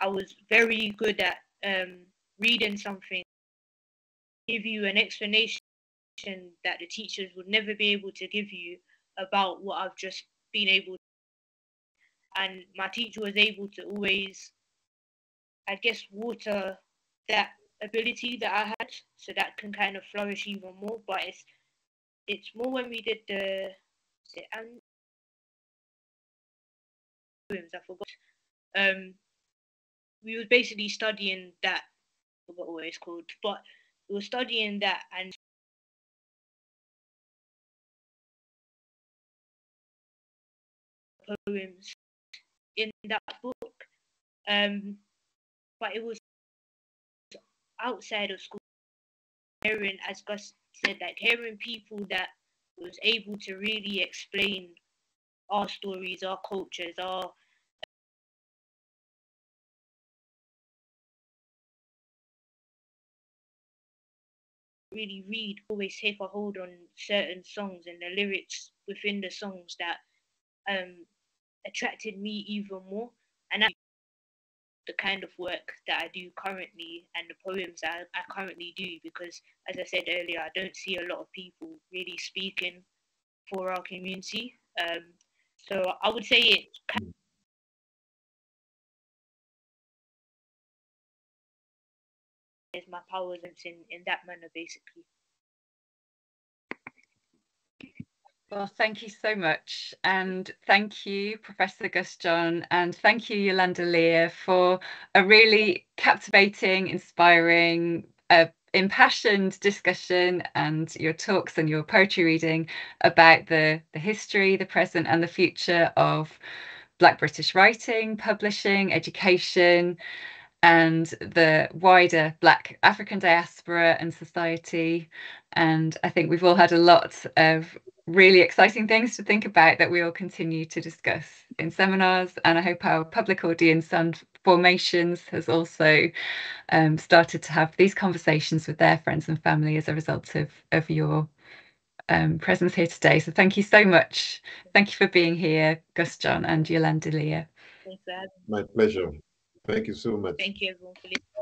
I was very good at um, reading something, give you an explanation that the teachers would never be able to give you about what I've just been able to. And my teacher was able to always, I guess, water that ability that I had, so that can kind of flourish even more. But it's it's more when we did the and I forgot. Um, we was basically studying that. I forgot what it's called, but we were studying that and poems in that book. Um, but it was outside of school, as said, like hearing people that was able to really explain our stories, our cultures, our really read, always take a hold on certain songs and the lyrics within the songs that um, attracted me even more. The kind of work that I do currently and the poems I, I currently do because as I said earlier I don't see a lot of people really speaking for our community. Um, so I would say it is my powers in, in that manner basically Well, thank you so much. And thank you, Professor Gus John, and thank you, Yolanda Lear, for a really captivating, inspiring, uh, impassioned discussion and your talks and your poetry reading about the, the history, the present, and the future of Black British writing, publishing, education, and the wider Black African diaspora and society. And I think we've all had a lot of really exciting things to think about that we will continue to discuss in seminars. And I hope our public audience and formations has also um, started to have these conversations with their friends and family as a result of, of your um, presence here today. So thank you so much. Thank you for being here, Gus John and Yolanda Lear. Thanks for having me. My pleasure. Thank you so much. Thank you everyone for listening.